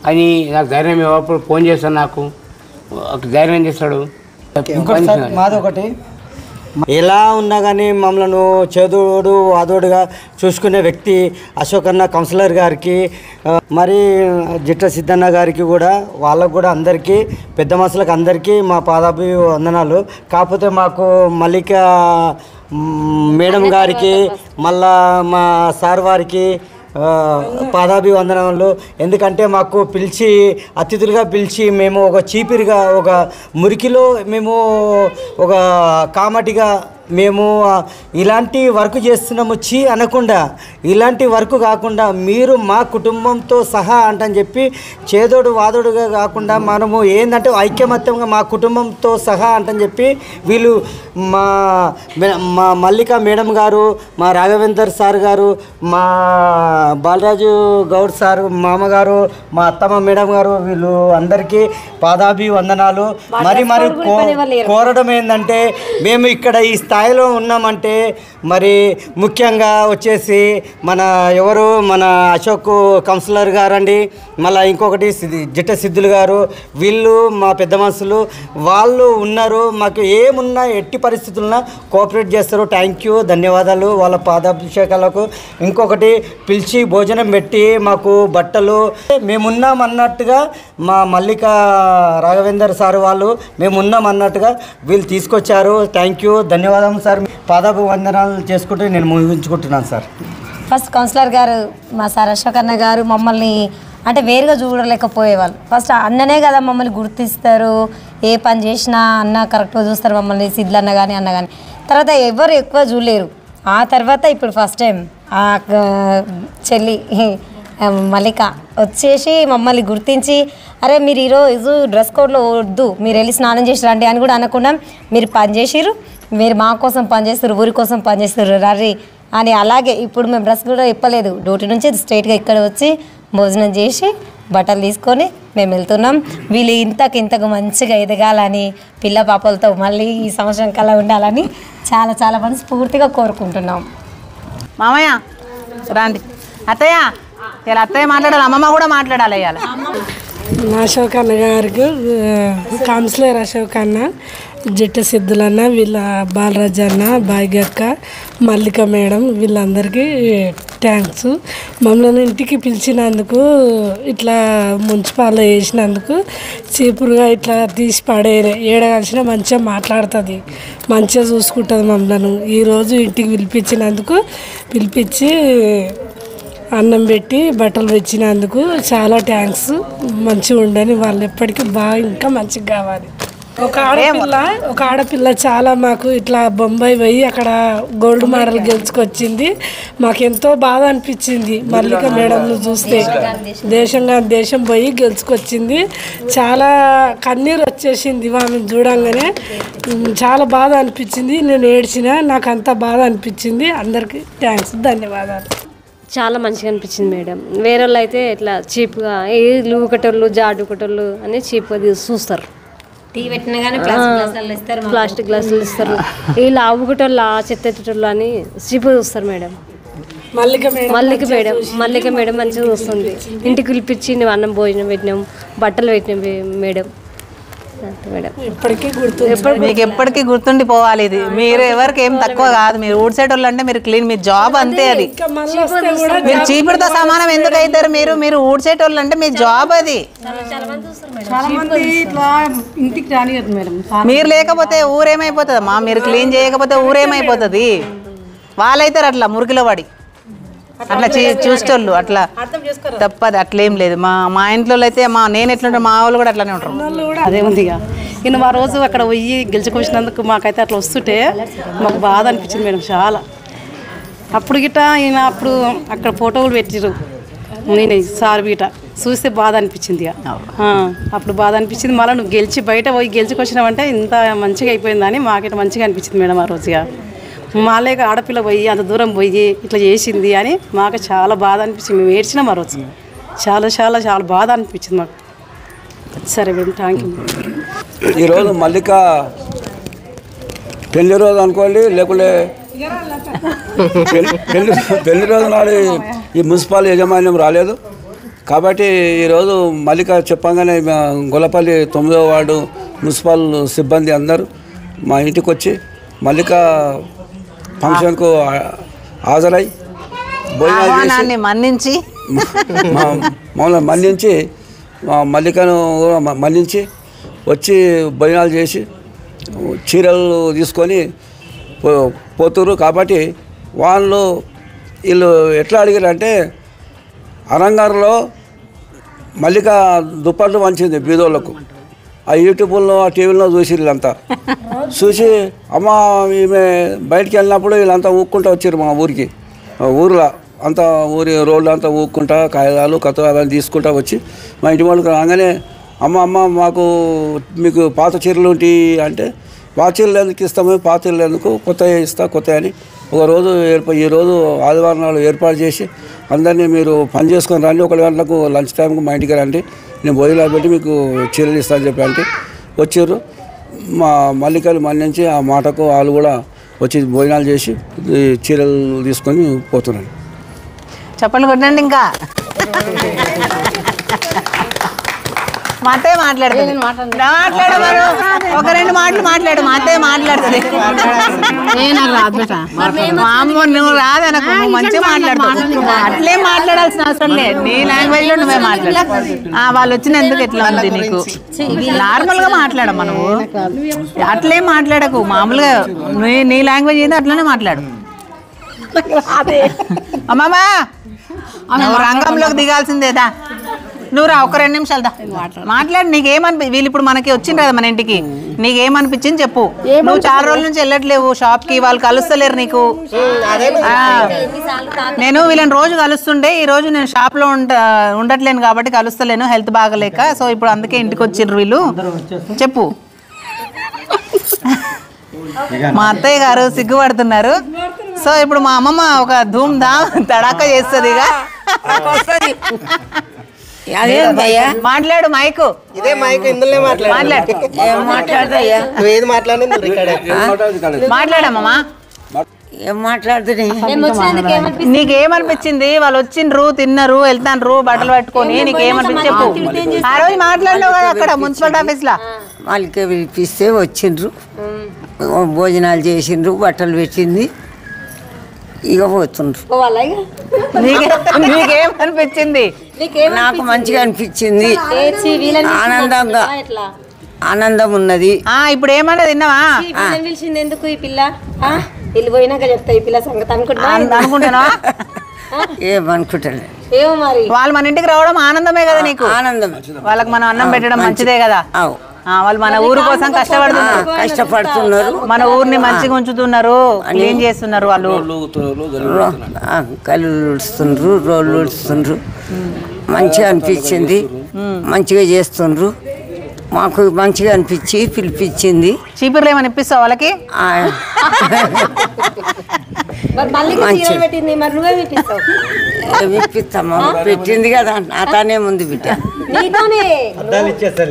అని నాకు ధైర్యం ఇవ్వప్పుడు ఫోన్ చేస్తాను నాకు. ఒక ధైర్యం చేస్తాడు. ఇంకోటి సార్ మాది ఒకటి. ఎలా ఉన్నా కానీ మమ్మల్ని చేదోడు వాదోడుగా చూసుకునే వ్యక్తి అశోక్ అన్న కౌన్సిలర్ గారికి మరి జిట్ట సిద్ధన్న గారికి కూడా వాళ్ళకు కూడా అందరికీ పెద్ద మనుషులకు అందరికీ మా పాదాభి వందనాలు కాకపోతే మాకు మల్లిక మేడం గారికి. మళ్ళా మా సార్ వారికి ఆ, పాదాభి వందనములు ఎందుకంటే మాకు పిలిచి అతిథులుగా పిలిచి మేము ఒక చీపిరిగా ఒక మురికిలో మేము ఒక కామటిగా మేము ఇలాంటి వర్క్ చేస్తున్నాము చీ అనకుండా ఇలాంటి వర్క్ కాకుండా మీరు మా కుటుంబంతో సహా అంటని చెప్పి చేదోడు వాదోడుగా కాకుండా మనము ఏంటంటే ఐక్యమత్యంగా మా కుటుంబంతో సహా అంటని చెప్పి వీళ్ళు మా మే- మల్లిక మేడం గారు మా రాఘవేందర్ సార్ గారు మా బాలరాజు గౌడ్ సార్ మామగారు మా అత్తమ్మ మేడం గారు వీళ్ళు అందరికీ పాదాభి వందనాలు మరి మరి కోరడం ఏంటంటే మేము ఇక్కడ ఈ స్థాయిలో ఉన్నామంటే మరి ముఖ్యంగా వచ్చేసి మన ఎవరు మన అశోక్ కౌన్సిలర్ గారండి మళ్ళీ ఇంకొకటి సిద్ధి- జిట్ట సిద్ధులు గారు వీళ్ళు మా పెద్ద మనుషులు వాళ్ళు ఉన్నారు మాకు ఏమున్నా ఎట్టి పరిస్థితుల్లో కోఆపరేట్ చేస్తారు. థ్యాంక్ యూ ధన్యవాదాలు వాళ్ళ పాదాభిషేకాలకు. ఇంకొకటి పిలిచి భోజనం పెట్టి మాకు బట్టలు మేమున్నాం అన్నట్టుగా మా మల్లిక రాఘవేందర్ సార్ వాళ్ళు మేమున్నాం అన్నట్టుగా వీళ్ళు తీసుకొచ్చారు. థ్యాంక్ యూ ధన్యవాదాలు. స్వాగతం సార్ పాదాభివందనాలు చేసుకుంటూ నేను ముగించుకుంటున్నాను సార్. ఫస్ట్ కౌన్సిలర్ గారు మా సార్ అశోక్ అన్న గారు మమ్మల్ని అంటే వేరుగా చూడలేకపోయేవాళ్ళు. ఫస్ట్ అన్ననే కదా మమ్మల్ని గుర్తిస్తారు ఏ పని చేసినా అన్న కరెక్ట్గా చూస్తారు మమ్మల్ని సిద్ధు అన్న కానీ అన్న కానీ తర్వాత ఎవరు ఎక్కువ చూడలేరు. ఆ తర్వాత ఇప్పుడు ఫస్ట్ టైం ఆ చెల్లి మల్లిక వచ్చేసి మమ్మల్ని గుర్తించి అరే మీరు ఈరోజు డ్రెస్ కోడ్లో వద్దు మీరు వెళ్ళి స్నానం చేసి రండి అని కూడా అనకుండా మీరు పని చేసిరు మీరు మా కోసం పనిచేస్తారు ఊరి కోసం పనిచేస్తారు రర్రి అని అలాగే ఇప్పుడు మేము డ్రెస్ కూడా ఇప్పలేదు. డ్యూటీ నుంచి స్ట్రైట్గా ఇక్కడ వచ్చి భోజనం చేసి బట్టలు తీసుకొని మేము వెళ్తున్నాం. వీళ్ళు ఇంతకు ఇంతకు మంచిగా ఎదగాలని పిల్ల పాపలతో మళ్ళీ ఈ సంవత్సరం కల్లా ఉండాలని చాలా చాలా మనస్ఫూర్తిగా కోరుకుంటున్నాం. మామయ్య రండి అత్తయ్య ఇలా అత్తయ్య మాట్లాడాలి అమ్మమ్మ కూడా మాట్లాడాలి ఇవాళ. అశోక్ అన్న గారికి కౌన్సిలర్ అశోక్ అన్న. జిట్ట సిద్ధులన్న వీళ్ళ బాలరాజు అన్న బాయిగక్క మల్లిక మేడం వీళ్ళందరికీ థ్యాంక్స్ మమ్మల్ని ఇంటికి పిలిచినందుకు ఇట్లా మున్సిపాల్లో వేసినందుకు చీపురుగా ఇట్లా తీసి పడే ఏడగలిసిన మంచిగా మాట్లాడుతుంది. మంచిగా చూసుకుంటుంది మమ్మల్ని. ఈరోజు ఇంటికి పిలిపించినందుకు పిలిపించి అన్నం పెట్టి బట్టలు తెచ్చినందుకు చాలా థ్యాంక్స్ మంచిగా ఉండని వాళ్ళు ఎప్పటికీ బాగా ఇంకా మంచిగా కావాలి. ఒక ఆడపిల్ల ఒక ఆడపిల్ల చాలా మాకు ఇట్లా బొంబాయి పోయి అక్కడ గోల్డ్ మెడల్ గెలుచుకొచ్చింది. మాకు ఎంతో బాధ అనిపించింది మల్లిక మేడంను చూస్తే. దేశంగా దేశం పోయి గెలుచుకొచ్చింది. చాలా కన్నీరు వచ్చేసింది ఆమెను చూడంగానే. చాలా బాధ అనిపించింది. నేను ఏడ్చిన నాకు అంత బాధ అనిపించింది. అందరికీ థ్యాంక్స్. ధన్యవాదాలు. చాలా మంచిగా అనిపించింది మేడం. వేరే వాళ్ళు అయితే ఇట్లా చీప్గా ఏ లూకటోళ్ళు జాడుకటోళ్ళు అని చీప్గా తీసి చూస్తారు. టీ పెట్టినా కానీ ప్లాస్టిక్ గ్లాసులు ఇస్తారు. వీళ్ళు ఆవుకటోళ్ళు ఆ చెత్తటోళ్ళు అని చీప్గా చూస్తారు madam. Mallika madam Mallika madam Mallika madam మంచిగా చూస్తుంది. ఇంటికి పిలిపించి నువ్వు అన్నం భోజనం పెట్టినాం బట్టలు పెట్టినాం మేడం. ఇప్పటికీ గుర్తు మీకు ఎప్పటికీ గుర్తుండిపోవాలి ఇది. మీరు ఎవరికి ఏం తక్కువ కాదు. మీరు ఊడ్సేటోళ్ళు అంటే మీరు క్లీన్ మీ జాబ్ అంతే అది. మీరు చీపుడుతో సమానం ఎందుకు అవుతారు మీరు? మీరు ఊడ్చేటోళ్ళు అంటే మీ జాబ్ అది. ఇంటికి రానియదు మేడం. మీరు లేకపోతే ఊరేమైపోతుంది అమ్మా మీరు క్లీన్ చేయకపోతే ఊరేమైపోతుంది. వాళ్ళైతారు అట్లా మురికిలో పడి అట్లా చూ- చూసేటోళ్ళు అట్లా తప్పదు అట్లేం లేదు. మా మా ఇంట్లో అయితే మా నేను ఎట్లుంటే మా వాళ్ళు కూడా అట్లానే ఉంటారు. అదే ఉంది ఇక. ఈయన మా రోజు అక్కడ పోయి గెలుచుకొచ్చినందుకు మాకైతే అట్లా వస్తుంటే మాకు బాధ అనిపించింది మేడం చాలా. అప్పుడు గిట్ట ఈయన అప్పుడు అక్కడ ఫోటోలు పెట్టిరు నేను సార్ బీట చూస్తే బాధ అనిపించింది అప్పుడు బాధ అనిపించింది. మళ్ళీ నువ్వు గెలిచి బయట పోయి గెలుచుకొచ్చినావంటే ఇంత మంచిగా అయిపోయిందని మాకైతే మంచిగా అనిపించింది మేడం ఆ రోజు ఇక. మాలేక ఆడపిల్ల పోయి అంత దూరం పోయి ఇట్లా చేసింది అని మాకు చాలా బాధ అనిపించింది. మేము ఏడ్చినాం ఆ రోజు. చాలా చాలా చాలా బాధ అనిపించింది మాకు. సరే మేడం థ్యాంక్ యూ ఈరోజు మల్లిక పెళ్ళి రోజు అనుకోండి లేకుంటే పెళ్ళి పెళ్ళి రోజు నాడు ఈ మున్సిపల్ యజమాన్యం రాలేదు. కాబట్టి ఈరోజు మల్లిక చెప్పంగానే మా గొల్లపల్లి తొమ్మిదో వార్డు మున్సిపల్ సిబ్బంది అందరూ మా ఇంటికి వచ్చి మల్లిక ఫంక్షన్కు హాజరై ఆహ్వానాన్ని మన్నించి. మమ్మల్ని మన్నించి మల్లికను మన్నించి వచ్చి భోజనాలు చేసి చీరలు తీసుకొని పో పోతురు కాబట్టి వాళ్ళు వీళ్ళు ఎట్లా అడిగారంటే అరంగారులో మల్లిక దుప్పట్లు వంచింది బీదోళ్ళకు. ఆ యూట్యూబ్లో ఆ టీవీలో చూసి వీళ్ళంతా చూసి అమ్మ ఈమె బయటికి వెళ్ళినప్పుడు వీళ్ళంతా ఊక్కుంటూ వచ్చారు మా ఊరికి. ఊర్లో అంతా ఊరి రోడ్లు అంతా ఊక్కుంటా కాగితాలు కథ అవన్నీ తీసుకుంటా వచ్చి మా ఇంటి వాళ్ళకి రాగానే అమ్మ అమ్మ మాకు మీకు పాత చీరలు ఏంటి అంటే పాత చీరలు ఎందుకు ఇస్తాము పాత చీరలు ఎందుకు కొత్త ఇస్తా కొత్త అని ఒక రోజు ఈరోజు ఈ రోజు ఆదివారం నాడు ఏర్పాటు చేసి అందరినీ మీరు పని చేసుకొని రండి ఒక గంటలకు లంచ్ టైంకి మా ఇంటికి రండి నేను భోజనాలు పెట్టి మీకు చీరలు ఇస్తాను చెప్పి అంటే వచ్చారు. మా మల్లికలు మన్నించి ఆ మాటకు వాళ్ళు కూడా వచ్చి భోజనాలు చేసి చీరలు తీసుకొని పోతున్నాను చెప్పండి కొట్టండి ఇంకా. మా అత్తయ్య మాట్లాడుతుంది మాట్లాడమను. ఒక రెండు మాటలు మాట్లాడు మా అత్తయ్య మాట్లాడుతుంది మా అమ్మ నువ్వు రాదనకు నువ్వు మంచిగా మాట్లాడుతావు అట్లేం మాట్లాడాల్సిన అవసరం లేదు. నీ లాంగ్వేజ్లో నువ్వే మాట్లాడు. ఆ, వాళ్ళు వచ్చినందుకు ఎట్లా ఉంది నీకు? నార్మల్గా మాట్లాడమ్మా నువ్వు. అట్లేం మాట్లాడకు. మామూలుగా నీ నీ లాంగ్వేజ్ ఏందో అట్లనే మాట్లాడు. అమ్మమ్మా నువ్వు రంగంలోకి దిగాల్సిందేదా? నువ్వు రా ఒక రెండు నిమిషాలు దా. మాట్లాడు నీకేమనిపి వీళ్ళు ఇప్పుడు మనకి వచ్చిండ్రు కదా మన ఇంటికి. నీకేమనిపించింది చెప్పు. నువ్వు చాలా రోజుల నుంచి వెళ్ళట్లేవు షాప్కి వాళ్ళు కలుస్తలేరు నీకు. నేను వీళ్ళని రోజు కలుస్తుండే ఈ రోజు నేను షాప్లో ఉండ ఉండట్లేను కాబట్టి కలుస్తలేను హెల్త్ బాగలేక. సో ఇప్పుడు అందుకే ఇంటికి వచ్చిండ్రు వీళ్ళు. చెప్పు. మా అత్తయ్య గారు సిగ్గుపడుతున్నారు. సో ఇప్పుడు మా అమ్మమ్మ ఒక ధూమ్ ధామ్ తడాక చేస్తుంది ఇక అదేం భయ్యా? మాట్లాడు మైకు. ఇదే మైక్ ఇందులో మాట్లాడు. మాట్లాడు. ఏం మాట్లాడదయ్యా నువ్వు ఏది మాట్లాడినా నువ్వు రికార్డ్. మాట్లాడమ్మా. ఏం మాట్లాడుతుంది నీకేమనిపించింది వాళ్ళు వచ్చిండ్రు తిన్నారు వెళ్తాండ్రు బట్టలు పట్టుకొని నీకేమనిపించి చెప్పు. ఆ రోజు మాట్లాడినావు కదా అక్కడ మున్సిపల్ ఆఫీస్లో వాళ్ళకి పిలిపిస్తే వచ్చిండ్రు. భోజనాలు చేసిండ్రు బట్టలు పెట్టింది. ఇక పోతుండ్రు. నీకే- నీకేమనిపించింది? నాకు మంచిగా అనిపించింది. ఆనందంగా ఆనందం ఉన్నది. ఆ ఇప్పుడు ఏమన్నా తిన్నావా? పిల్లని పిలిచింది ఎందుకు ఈ పిల్ల? ఆ? వీళ్ళు పోయినాక చెప్తా ఈ పిల్ల సంగతి అనుకుంటా అన్- అనుకుంటున్నావా? ఏమనుకుంటాను ఏమో మరి? వాళ్ళు మన ఇంటికి రావడం ఆనందమే కదా నీకు? ఆనందం వాళ్ళకి మనం అన్నం పెట్టడం మంచిదే. కదా? అవు. ఆ, వాళ్ళు మన ఊరు కోసం కష్టపడుతున్నారు. కష్టపడుతున్నారు. మన ఊరిని మంచిగా ఉంచుతున్నారు. క్లీన్ చేస్తున్నారు వాళ్ళు? కళ్ళు ఉడుస్తుండ్రు రోళ్ళు ఉడుస్తుండ్రు మంచిగా అనిపించింది. మంచిగా చేస్తుండ్రు మాకు మంచిగా అనిపించి పిలిపించింది. చీపుర్లు ఏమైనా ఇప్పిస్తావు వాళ్ళకి? ఇప్పిస్తామా పెట్టింది కదా నాతానే ముందు బిడ్డ. నీతోనే.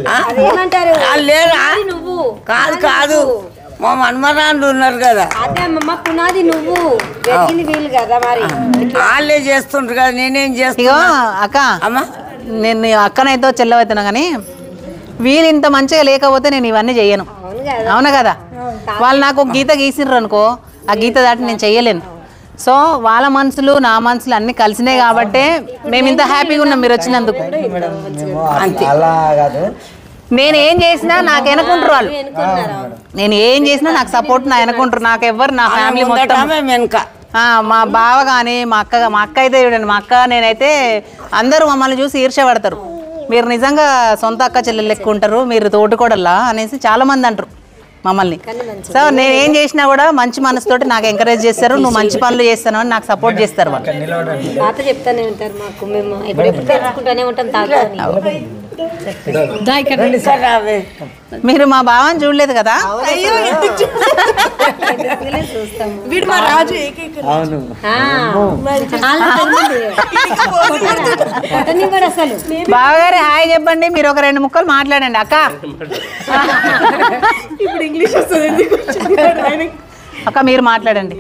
ఆ? అదేమంటారు ఆ, లేరా? నువ్వు. కాదు కాదు. మా మన్మరాళ్ళు ఉన్నారు కదా. అదే అమ్మమ్మ పునాది నువ్వు. వెతికింది వీలు కదా మరి. వాళ్ళే చేస్తుండ్రు కదా నేనేం చేస్తున్నా? అక్క అమ్మా? నేను అక్కనైతే చెల్లవైతున్నా కానీ వీళ్ళు ఇంత మంచిగా లేకపోతే నేను ఇవన్నీ చెయ్యను. అవునా కదా. వాళ్ళు నాకు ఒక గీత గీసిర్రు అనుకో ఆ గీత దాటి నేను చెయ్యలేను. సో వాళ్ళ మనసులు నా మనసులు అన్ని కలిసినాయి కాబట్టే మేము ఇంత హ్యాపీగా ఉన్నాం మీరు వచ్చినందుకు. అంతే. అలా కాదు. నేను ఏం చేసినా నాకు వెనకుంటారు వాళ్ళు. నేను ఏం చేసినా నాకు సపోర్ట్ నా వెనకుంటారు. నాకు ఎవరు నా ఫ్యామిలీ మొత్తం. మా బావ కానీ మా అక్క మా అక్క అయితే చూడండి మా అక్క నేనైతే అందరూ మమ్మల్ని చూసి ఈర్ష్యపడతారు మీరు నిజంగా సొంత అక్క చెల్లెలు లెక్క ఉంటారు మీరు తోటికోడల్లా అనేసి చాలా మంది అంటారు మమ్మల్ని. సో నేను ఏం చేసినా కూడా మంచి మనసుతోటి నాకు ఎంకరేజ్ చేస్తారు నువ్వు మంచి పనులు చేస్తాను అని నాకు సపోర్ట్ చేస్తారు వాళ్ళు. తాత చెప్తానే ఉంటారు మాకు మేము ఎప్పుడెప్పుడు ఉంటాం మీరు మా బావని చూడలేదు కదా? వీడు మా రాజు ఏకైక అవును. అసలు. బావగారు హాయ్ చెప్పండి. మీరు ఒక రెండు ముక్కలు మాట్లాడండి అక్క. ఇప్పుడు ఇంగ్లీష్ వస్తుంది? అక్క మీరు మాట్లాడండి.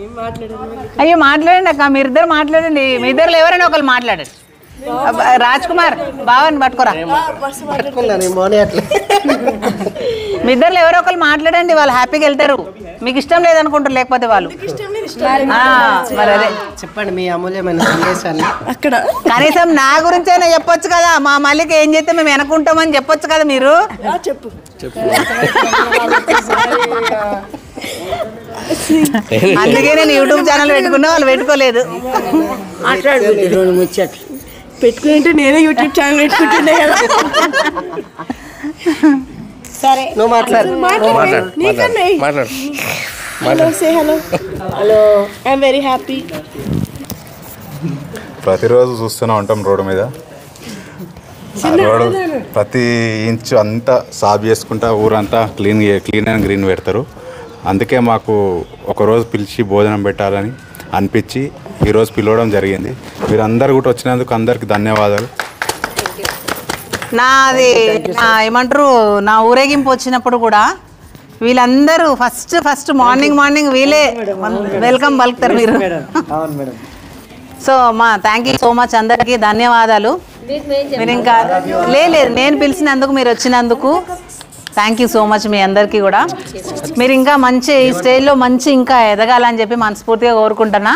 అయ్యో మాట్లాడండి అక్క. మీరిద్దరు మాట్లాడండి. మీ ఇద్దరు ఎవరైనా ఒకరు మాట్లాడండి. రాజ్ కుమార్ బావని పట్టుకోరా. మీ ఇద్దరు ఎవరో ఒకరు మాట్లాడండి వాళ్ళు హ్యాపీగా వెళ్తారు. మీకు ఇష్టం లేదనుకుంటారు లేకపోతే వాళ్ళు. ఆ, మరి అదే. చెప్పండి మీ అమూల్యమైన సందేశాన్ని. అక్కడ. కనీసం నా గురించి అయినా చెప్పొచ్చు కదా? మా మళ్ళీకి ఏం చేస్తే మేము వెనకుంటామని చెప్పొచ్చు కదా మీరు? చెప్పు. అందుకే నేను యూట్యూబ్ ఛానల్ పెట్టుకున్నా వాళ్ళు పెట్టుకోలేదు. మాట్లాడు. ముచ్చట్లు. పెట్టుకుంటే నేనే యూట్యూబ్ ఛానల్ పెట్టుకుంటుండే కదా. సరే. నువ్వు మాట్లాడు. మాట్లాడు నీకన్నా మాట్లాడు hello say hello hello I'm very happy ప్రతిరోజు చూస్తూనే ఉంటాం రోడ్డు మీద. రోడ్డు ప్రతి ఇంచు అంతా సాఫ్ చేసుకుంటా ఊరంతా క్లీన్ క్లీన్ అండ్ గ్రీన్ పెడతారు. అందుకే మాకు ఒకరోజు పిలిచి భోజనం పెట్టాలని అనిపించి ఈరోజు పిలవడం జరిగింది. మీరు అందరు కూడా వచ్చినందుకు అందరికి ధన్యవాదాలు. నాది నా ఏమంటారు నా ఊరేగింపు వచ్చినప్పుడు కూడా వీళ్ళందరూ ఫస్ట్ ఫస్ట్ మార్నింగ్ మార్నింగ్ వీళ్ళే వెల్కమ్ పలుకుతారు మీరు. సో మా థ్యాంక్ యూ సో మచ్ అందరికీ ధన్యవాదాలు. మీరు ఇంకా లే- లేదు నేను పిలిచినందుకు మీరు వచ్చినందుకు థ్యాంక్ యూ సో మచ్ మీ అందరికీ కూడా. మీరు ఇంకా మంచి ఈ స్టేజ్లో మంచి ఇంకా ఎదగాలని చెప్పి మనస్ఫూర్తిగా కోరుకుంటున్నా.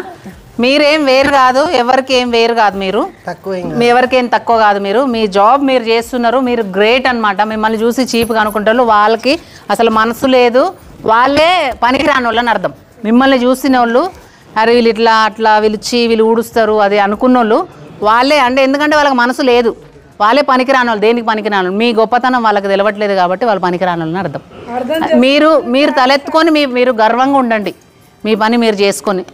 మీరేం వేరు కాదు ఎవరికి ఏం వేరు కాదు మీరు. తక్కువ ఏం మీ ఎవరికేం తక్కువ కాదు మీరు. మీ జాబ్ మీరు చేస్తున్నారు మీరు గ్రేట్ అన్నమాట. మిమ్మల్ని చూసి చీప్గా అనుకుంటారు వాళ్ళకి అసలు మనసు లేదు. వాళ్ళే పనికి రాని వాళ్ళని అర్థం. మిమ్మల్ని చూసిన వాళ్ళు అరే వీళ్ళు ఇట్లా అట్లా వీళ్ళు చీ వీళ్ళు ఊడుస్తారు అది అనుకున్న వాళ్ళు వాళ్ళే అంటే ఎందుకంటే వాళ్ళకి మనసు లేదు. వాళ్ళే పనికిరాని వాళ్ళు దేనికి పనికిరాని వాళ్ళు మీ గొప్పతనం వాళ్ళకి తెలవట్లేదు కాబట్టి వాళ్ళు పనికిరాని వాళ్ళని అర్థం మీరు మీరు తలెత్తుకొని మీ మీరు గర్వంగా ఉండండి. మీ పని మీరు చేసుకొని.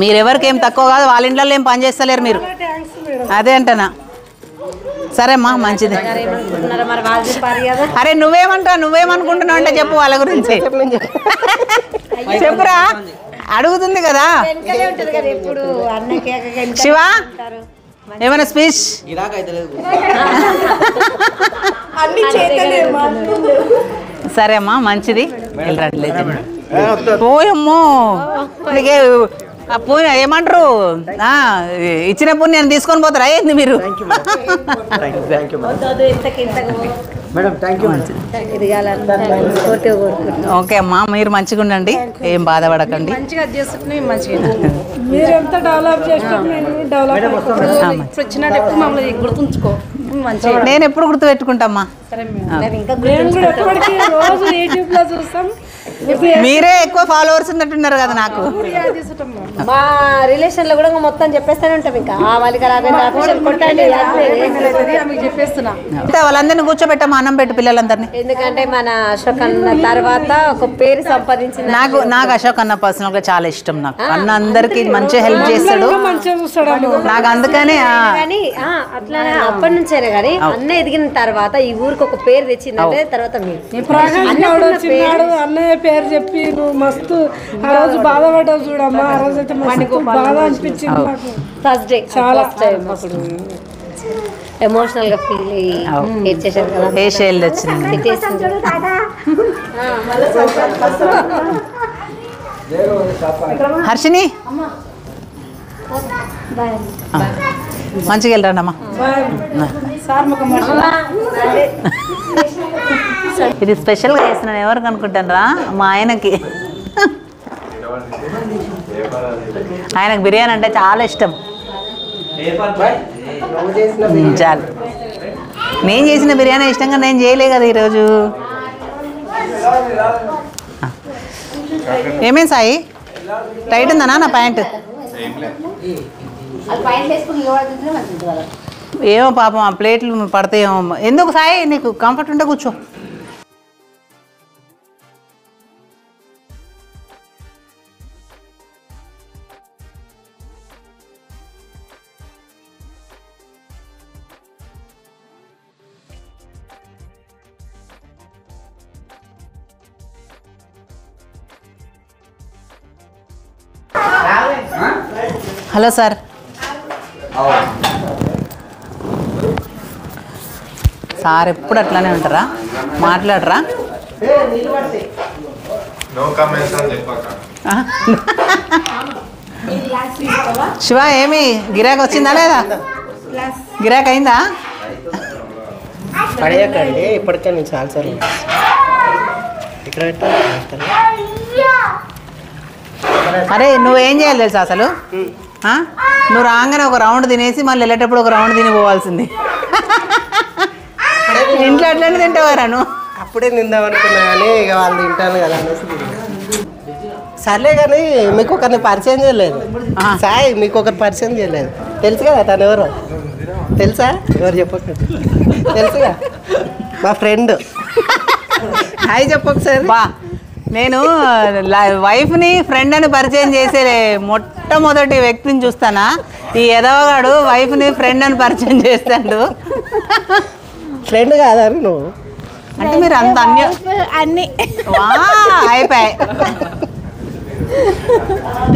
మీరు ఎవరికి ఏం తక్కువ కాదు వాళ్ళ ఇంట్లో ఏం పని చేస్తలేరు మీరు. అదే అంటనా? సరే అమ్మా మంచిది. అరే నువ్వేమంటావు నువ్వేమనుకుంటున్నావు అంటే చెప్పు వాళ్ళ గురించి. చెప్పురా అడుగుతుంది కదా. శివ. ఏమైనా స్పీచ్? అన్ని చేతనే సరే అమ్మా మంచిది. వెళ్ళరండి పోయమ్మో నీకే ఆ పోయి ఏమంటారు? ఆ, ఇచ్చిన పుణ్యాన్ని తీసుకొని పోతారా? ఏంది మీరు? ఓకే అమ్మా మీరు మంచిగా ఉండండి. ఏం బాధపడకండి. మీరు ఎంత డెవలప్ గుర్తుంచుకో. నేను ఎప్పుడు గుర్తు పెట్టుకుంటామ్మా మీరే ఎక్కువ ఫాలోవర్స్ ఉన్నట్టున్నారు కదా నాకు. మా రిలేషన్లో కూడా మొత్తం చెప్పేస్తూనే ఉంటాం ఇంకా. వాళ్ళందరినీ కూర్చోబెట్టమ్మా అన్నం పెట్టు పిల్లలందరినీ. ఎందుకంటే మన అశోక్ అన్న తర్వాత ఒక పేరు సంపాదించిన నాకు నాకు అశోక్ అన్న పర్సనల్గా చాలా ఇష్టం నాకు. అన్న అందరికి మంచిగా హెల్ప్ చేస్తాడు. నాకు అందుకనే కానీ అట్లానే అప్పటి నుంచేనే కానీ అన్న ఎదిగిన తర్వాత ఈ ఊరికి ఒక పేరు తెచ్చిందంటే తర్వాత మీరు. అన్నయ్య పేరు చెప్పి నువ్వు మస్తు ఆ రోజు బాధపడ్డావు చూడమ్మా. ఆ రోజు అయితే మస్తు బాధ అనిపించింది నాకు. ఫస్ట్ డే చాలా. టైం అప్పుడు. ఎమోషనల్గా ఫీల్ అయ్యి కదా? వచ్చింది. హర్షిని ఆ, మంచిగా వెళ్ళరండి అమ్మా ఇది స్పెషల్గా చేస్తున్నాను ఎవరికి అనుకుంటానరా మా ఆయనకి. ఆయనకు బిర్యానీ అంటే చాలా ఇష్టం. చాలు. నేను చేసిన బిర్యానీ ఇష్టంగా నేను చేయలే కదా ఈరోజు. ఏమేం సాయి? టైట్ ఉందనా నా ప్యాంట్? ఏమో పాపం ఆ ప్లేట్లు పడతాయేమో. ఎందుకు సాయి? నీకు కంఫర్ట్ ఉంటే కూర్చో. Hello sir. సార్ ఎప్పుడు అట్లానే ఉంటారా? మాట్లాడరా? శివ ఏమి? గిరాక్ వచ్చిందా లేదా? గిరాక్ అయిందా? పడేయకండి ఇప్పటికే నేను చాలాసార్లు ఇక్కడ అరే నువ్వేం చేయాలి తెలుసా అసలు? నువ్వు రాగానే ఒక రౌండ్ తినేసి మళ్ళీ వెళ్ళేటప్పుడు ఒక రౌండ్ తిని పోవాల్సింది. ఇంట్లో అట్లనే తింటావారా నువ్వు? అప్పుడే అనుకున్నా కానీ ఇక వాళ్ళు తింటాను కదా అనేసి. సర్లే కానీ మీకు ఒకరిని పరిచయం చేయలేదు. సాయి మీకు ఒకరు పరిచయం చేయలేదు. తెలుసు కదా తను ఎవరు? తెలుసా? ఎవరు చెప్పకండి తెలుసుగా? మా ఫ్రెండ్. హాయ్ చెప్పు ఒకసారి. బా. నేను ల- వైఫ్ని ఫ్రెండ్ అని పరిచయం చేసే మొట్టమొదటి వ్యక్తిని చూస్తానా? ఈ ఎదవగాడు వైఫ్ని ఫ్రెండ్ అని పరిచయం చేస్తాడు. ఫ్రెండ్ కాదా నువ్వు? అంటే మీరు అంత అన్య అన్ని. వా, అయిపోయాయి.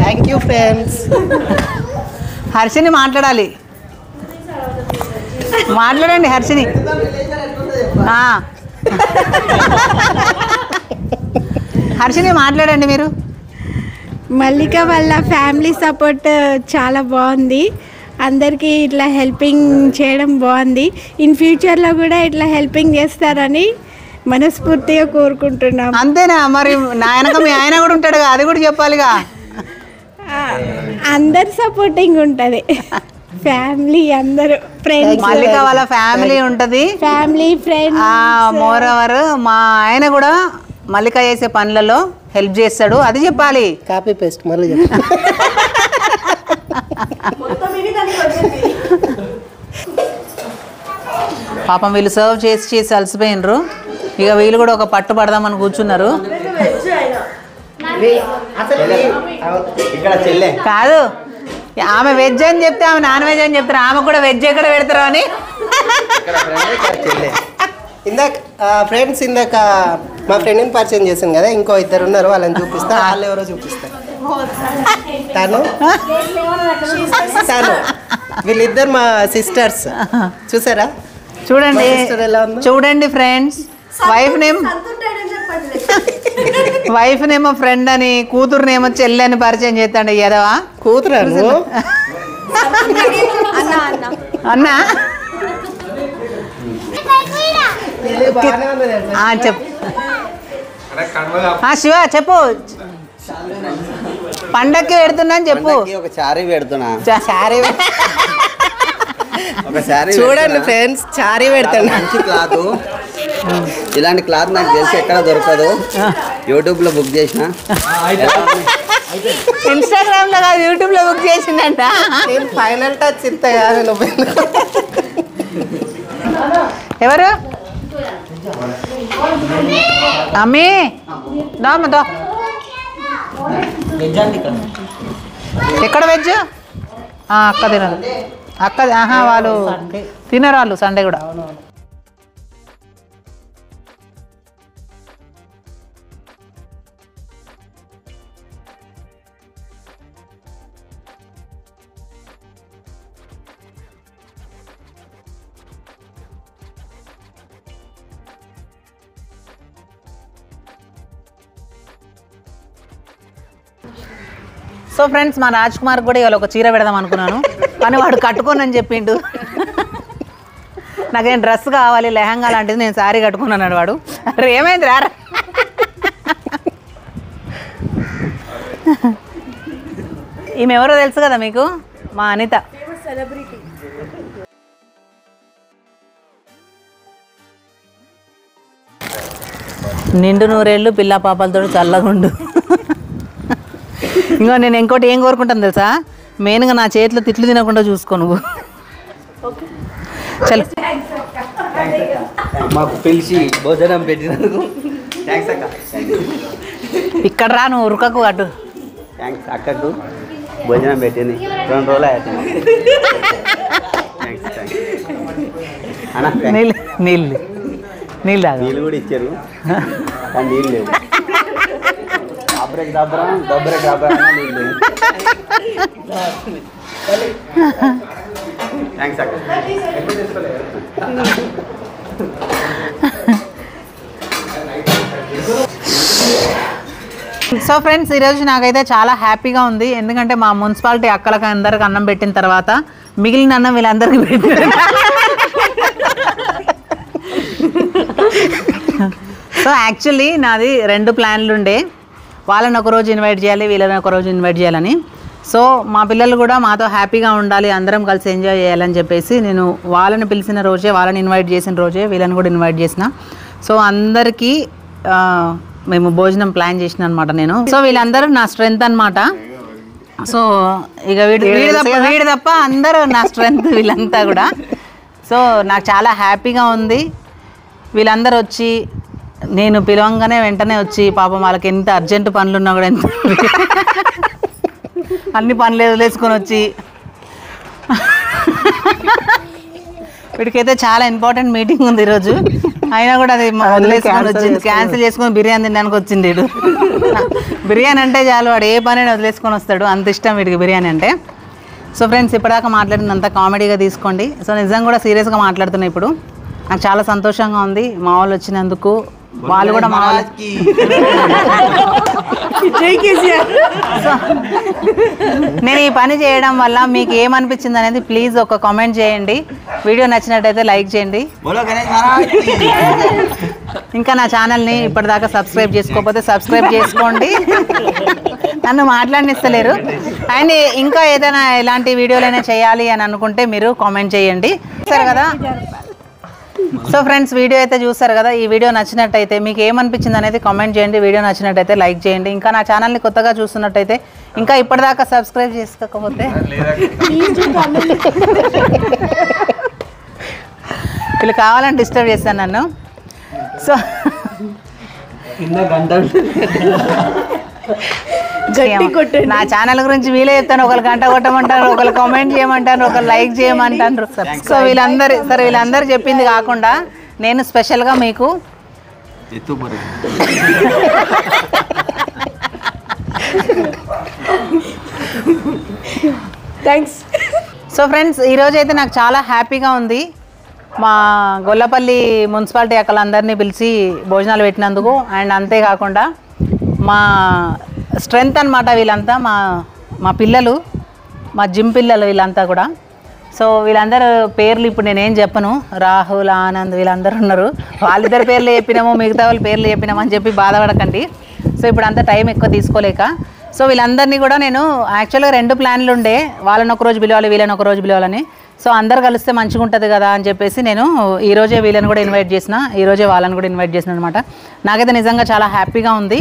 థ్యాంక్ యూ ఫ్రెండ్స్ హర్షిని మాట్లాడాలి. మాట్లాడండి హర్షిని. ఆ. హర్షిని మాట్లాడండి మీరు. మల్లిక వాళ్ళ ఫ్యామిలీ సపోర్ట్ చాలా బాగుంది. అందరికీ ఇట్లా హెల్పింగ్ చేయడం బాగుంది. ఇన్ ఫ్యూచర్లో కూడా ఇట్లా హెల్పింగ్ చేస్తారని మనస్ఫూర్తిగా కోరుకుంటున్నాం. అంతేనా? మరి నా వెనక మీ ఆయన కూడా ఉంటాడుగా అది కూడా చెప్పాలిగా. అందరి సపోర్టింగ్ ఉంటుంది. ఫ్యామిలీ అందరూ ఫ్రెండ్స్ మల్లిక వాళ్ళ ఫ్యామిలీ ఉంటది. ఫ్యామిలీ ఫ్రెండ్స్ మోర్ ఓవర్ మా ఆయన కూడా మల్లిక చేసే పనులలో హెల్ప్ చేస్తాడు. అది చెప్పాలి. కాపీ పేస్ట్ మళ్ళీ చెప్పు. పాపం వీళ్ళు సర్వ్ చేసి చేసి అలసిపోయినరు. ఇక వీళ్ళు కూడా ఒక పట్టు పడదామని కూర్చున్నారు. ఇక్కడ చెల్లె కాదు. ఆమె వెజ్ అని చెప్తే ఆమె నాన్ వెజ్ అని చెప్తారు. ఆమె కూడా వెజ్ ఎక్కడ పెడతారు అని. చెల్లె. ఇందాక ఫ్రెండ్స్ ఇందాక మా ఫ్రెండ్ని పరిచయం చేశాను కదా ఇంకో ఇద్దరు ఉన్నారు వాళ్ళని చూపిస్తా వాళ్ళు ఎవరో చూపిస్తారు. తను? తను. వీళ్ళిద్దరు మా సిస్టర్స్ చూసారా? చూడండి? చూడండి ఫ్రెండ్స్ వైఫ్ నేమ్ వైఫ్ నేమో ఫ్రెండ్ అని కూతురునేమో చెల్లి అని పరిచయం చేస్తాడు ఎదవా కూతురా? అన్నా ఆ, చెప్పు. ఆ, శివ చెప్పు. పండక్కి పెడుతున్నా అని చెప్పు. ఒక శారీ పెడుతున్నా. సారీ ఒక శారీ చూడండి ఫ్రెండ్స్ చారీ పెడతాను మంచి క్లాత్. ఇలాంటి క్లాత్ నాకు తెలిసి ఎక్కడ దొరకదు. యూట్యూబ్లో బుక్ చేసిన. ఇన్స్టాగ్రామ్లో కాదు యూట్యూబ్లో బుక్ చేసిందంట. నేను ఫైనల్ టచ్ ఇంత ఎవరు? అమ్మీ దామ దా. ఎక్కడ వెజ్? అక్క తినరు అక్క ఆహా వాళ్ళు తినరు వాళ్ళు సండే కూడా. సో ఫ్రెండ్స్ మా రాజ్ కుమార్ కూడా ఇవాళ ఒక చీర పెడదాం అనుకున్నాను. కానీ వాడు కట్టుకోను అని చెప్పిండు. నాకేం డ్రెస్ కావాలి లెహంగా లాంటిది నేను శారీ కట్టుకున్నాను వాడు. అరే ఏమైంది? రా ఈమె ఎవరో తెలుసు కదా మీకు? మా అనిత. సెలబ్రిటీ నిండు నూరేళ్ళు పిల్ల పాపలతో చల్లగుండు. ఇంకో నేను ఇంకోటి ఏం కోరుకుంటాను తెలుసా? మెయిన్గా నా చేతిలో తిట్లు తినకుండా చూసుకో నువ్వు. చల్. మాకు పిలిచి భోజనం పెట్టినందుకు. థ్యాంక్స్ అక్క. ఇక్కడ రా నువ్వు ఉరకకు అటు. థ్యాంక్స్ అక్కకు. భోజనం పెట్టింది. రెండు రోజులు నీళ్ళు నీళ్ళు. నీళ్ళు నీళ్ళు కూడా ఇచ్చారు. కానీ నీళ్ళు లేవు. డబ్బరేకి దబ్బరా దబ్బరికి దబ్బరా థ్యాంక్స్ అక్క సో ఫ్రెండ్స్ ఈరోజు నాకైతే చాలా హ్యాపీగా ఉంది. ఎందుకంటే మా మున్సిపాలిటీ అక్కలకి అందరికి అన్నం పెట్టిన తర్వాత మిగిలిన అన్నం వీళ్ళందరికీ పెట్టిన సో యాక్చువల్లీ నాది రెండు ప్లాన్లు ఉండే వాళ్ళని ఒక రోజు ఇన్వైట్ చేయాలి వీళ్ళని ఒక రోజు ఇన్వైట్ చేయాలని. సో మా పిల్లలు కూడా మాతో హ్యాపీగా ఉండాలి అందరం కలిసి ఎంజాయ్ చేయాలని చెప్పేసి నేను వాళ్ళని పిలిచిన రోజే వాళ్ళని ఇన్వైట్ చేసిన రోజే వీళ్ళని కూడా ఇన్వైట్ చేసిన. సో అందరికీ మేము భోజనం ప్లాన్ చేసిన అనమాట నేను. సో వీళ్ళందరూ నా స్ట్రెంగ్త్ అనమాట సో ఇక వీడు వీడు తప్ప వీడు తప్ప అందరూ నా స్ట్రెంగ్త్ వీళ్ళంతా కూడా. సో నాకు చాలా హ్యాపీగా ఉంది. వీళ్ళందరూ వచ్చి నేను పిలవంగానే వెంటనే వచ్చి పాపం వాళ్ళకి ఎంత అర్జెంట్ పనులు ఉన్నా కూడా ఎంత అన్ని పనులు వదిలేసుకొని వచ్చి. వీడికైతే చాలా ఇంపార్టెంట్ మీటింగ్ ఉంది ఈరోజు. అయినా కూడా అది వదిలేసుకొని వచ్చింది క్యాన్సిల్ చేసుకొని బిర్యానీ తినడానికి వచ్చింది వీడు. బిర్యానీ అంటే చాలు వాడు ఏ పని వదిలేసుకొని వస్తాడు. అంత ఇష్టం వీడికి బిర్యానీ అంటే. సో ఫ్రెండ్స్ ఇప్పటిదాకా మాట్లాడిందంతా కామెడీగా తీసుకోండి. సో నిజంగా కూడా సీరియస్గా మాట్లాడుతున్నా ఇప్పుడు. నాకు చాలా సంతోషంగా ఉంది. మా వాళ్ళు వచ్చినందుకు వాళ్ళు కూడా మా వాళ్ళు సో, నేను ఈ పని చేయడం వల్ల మీకు ఏమనిపించింది అనేది ప్లీజ్ ఒక కామెంట్ చేయండి. వీడియో నచ్చినట్టయితే లైక్ చేయండి. ఇంకా నా ఛానల్ని ఇప్పటిదాకా సబ్స్క్రైబ్ చేసుకోకపోతే సబ్స్క్రైబ్ చేసుకోండి. నన్ను మాట్లాడనిస్తలేరు. అండ్ ఇంకా ఏదైనా ఎలాంటి వీడియోలైనా చేయాలి అని అనుకుంటే మీరు కామెంట్ చేయండి. సరే కదా? సో ఫ్రెండ్స్ వీడియో అయితే చూసారు కదా ఈ వీడియో నచ్చినట్టయితే మీకు ఏమనిపించింది అనేది కామెంట్ చేయండి వీడియో నచ్చినట్టయితే లైక్ చేయండి. ఇంకా నా ఛానల్ని కొత్తగా చూస్తున్నట్టయితే ఇంకా ఇప్పటిదాకా సబ్స్క్రైబ్ చేసుకోకపోతే వీళ్ళు కావాలని డిస్టర్బ్ చేశాను నన్ను. సో నా ఛానల్ గురించి వీలే చెప్తాను. ఒకరు గంట కొట్టమంటారు ఒకరు కామెంట్ చేయమంటారు ఒకరు లైక్ చేయమంటారు. సో వీళ్ళందరూ సరే వీళ్ళందరూ చెప్పింది కాకుండా నేను స్పెషల్గా మీకు థ్యాంక్స్ సో ఫ్రెండ్స్ ఈరోజు అయితే నాకు చాలా హ్యాపీగా ఉంది. మా గొల్లపల్లి మున్సిపాలిటీ అక్కలందరినీ పిలిచి భోజనాలు పెట్టినందుకు. అండ్ అంతేకాకుండా మా స్ట్రెంగ్త్ అనమాట వీళ్ళంతా మా మా పిల్లలు మా జిమ్ పిల్లలు వీళ్ళంతా కూడా. సో వీళ్ళందరూ పేర్లు ఇప్పుడు నేనేం చెప్పను. రాహుల్ ఆనంద్ వీళ్ళందరూ ఉన్నారు. వాళ్ళిద్దరి పేర్లు చెప్పినాము మిగతా వాళ్ళ పేర్లు చెప్పినాము అని చెప్పి బాధపడకండి. సో ఇప్పుడు అంత టైం ఎక్కువ తీసుకోలేక. సో వీళ్ళందరినీ కూడా నేను యాక్చువల్గా రెండు ప్లాన్లు ఉండే. వాళ్ళని ఒక రోజు పిలవాలి వీళ్ళని ఒకరోజు పిలవాలని. సో అందరు కలిస్తే మంచిగా ఉంటుంది కదా అని చెప్పేసి నేను ఈరోజే వీళ్ళని కూడా ఇన్వైట్ చేసిన ఈరోజే వాళ్ళని కూడా ఇన్వైట్ చేసిన అనమాట నాకైతే నిజంగా చాలా హ్యాపీగా ఉంది.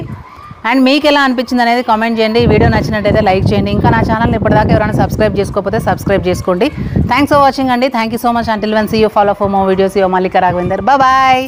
అండ్ మీకు ఎలా అనిపించింది అనేది కామెంట్ చేయండి. ఈ వీడియో నచ్చినట్టయితే లైక్ చేయండి. ఇంకా నా ఛానల్ ఇప్పటిదాకా ఎవరైనా సబ్స్క్రైబ్ చేసుకోకపోతే సబ్స్క్రైబ్ చేసుకోండి. థ్యాంక్స్ ఫర్ వాచింగ్ అండి. Thank you so much until one see you follow for more videos yo Mallika Raghavendar bye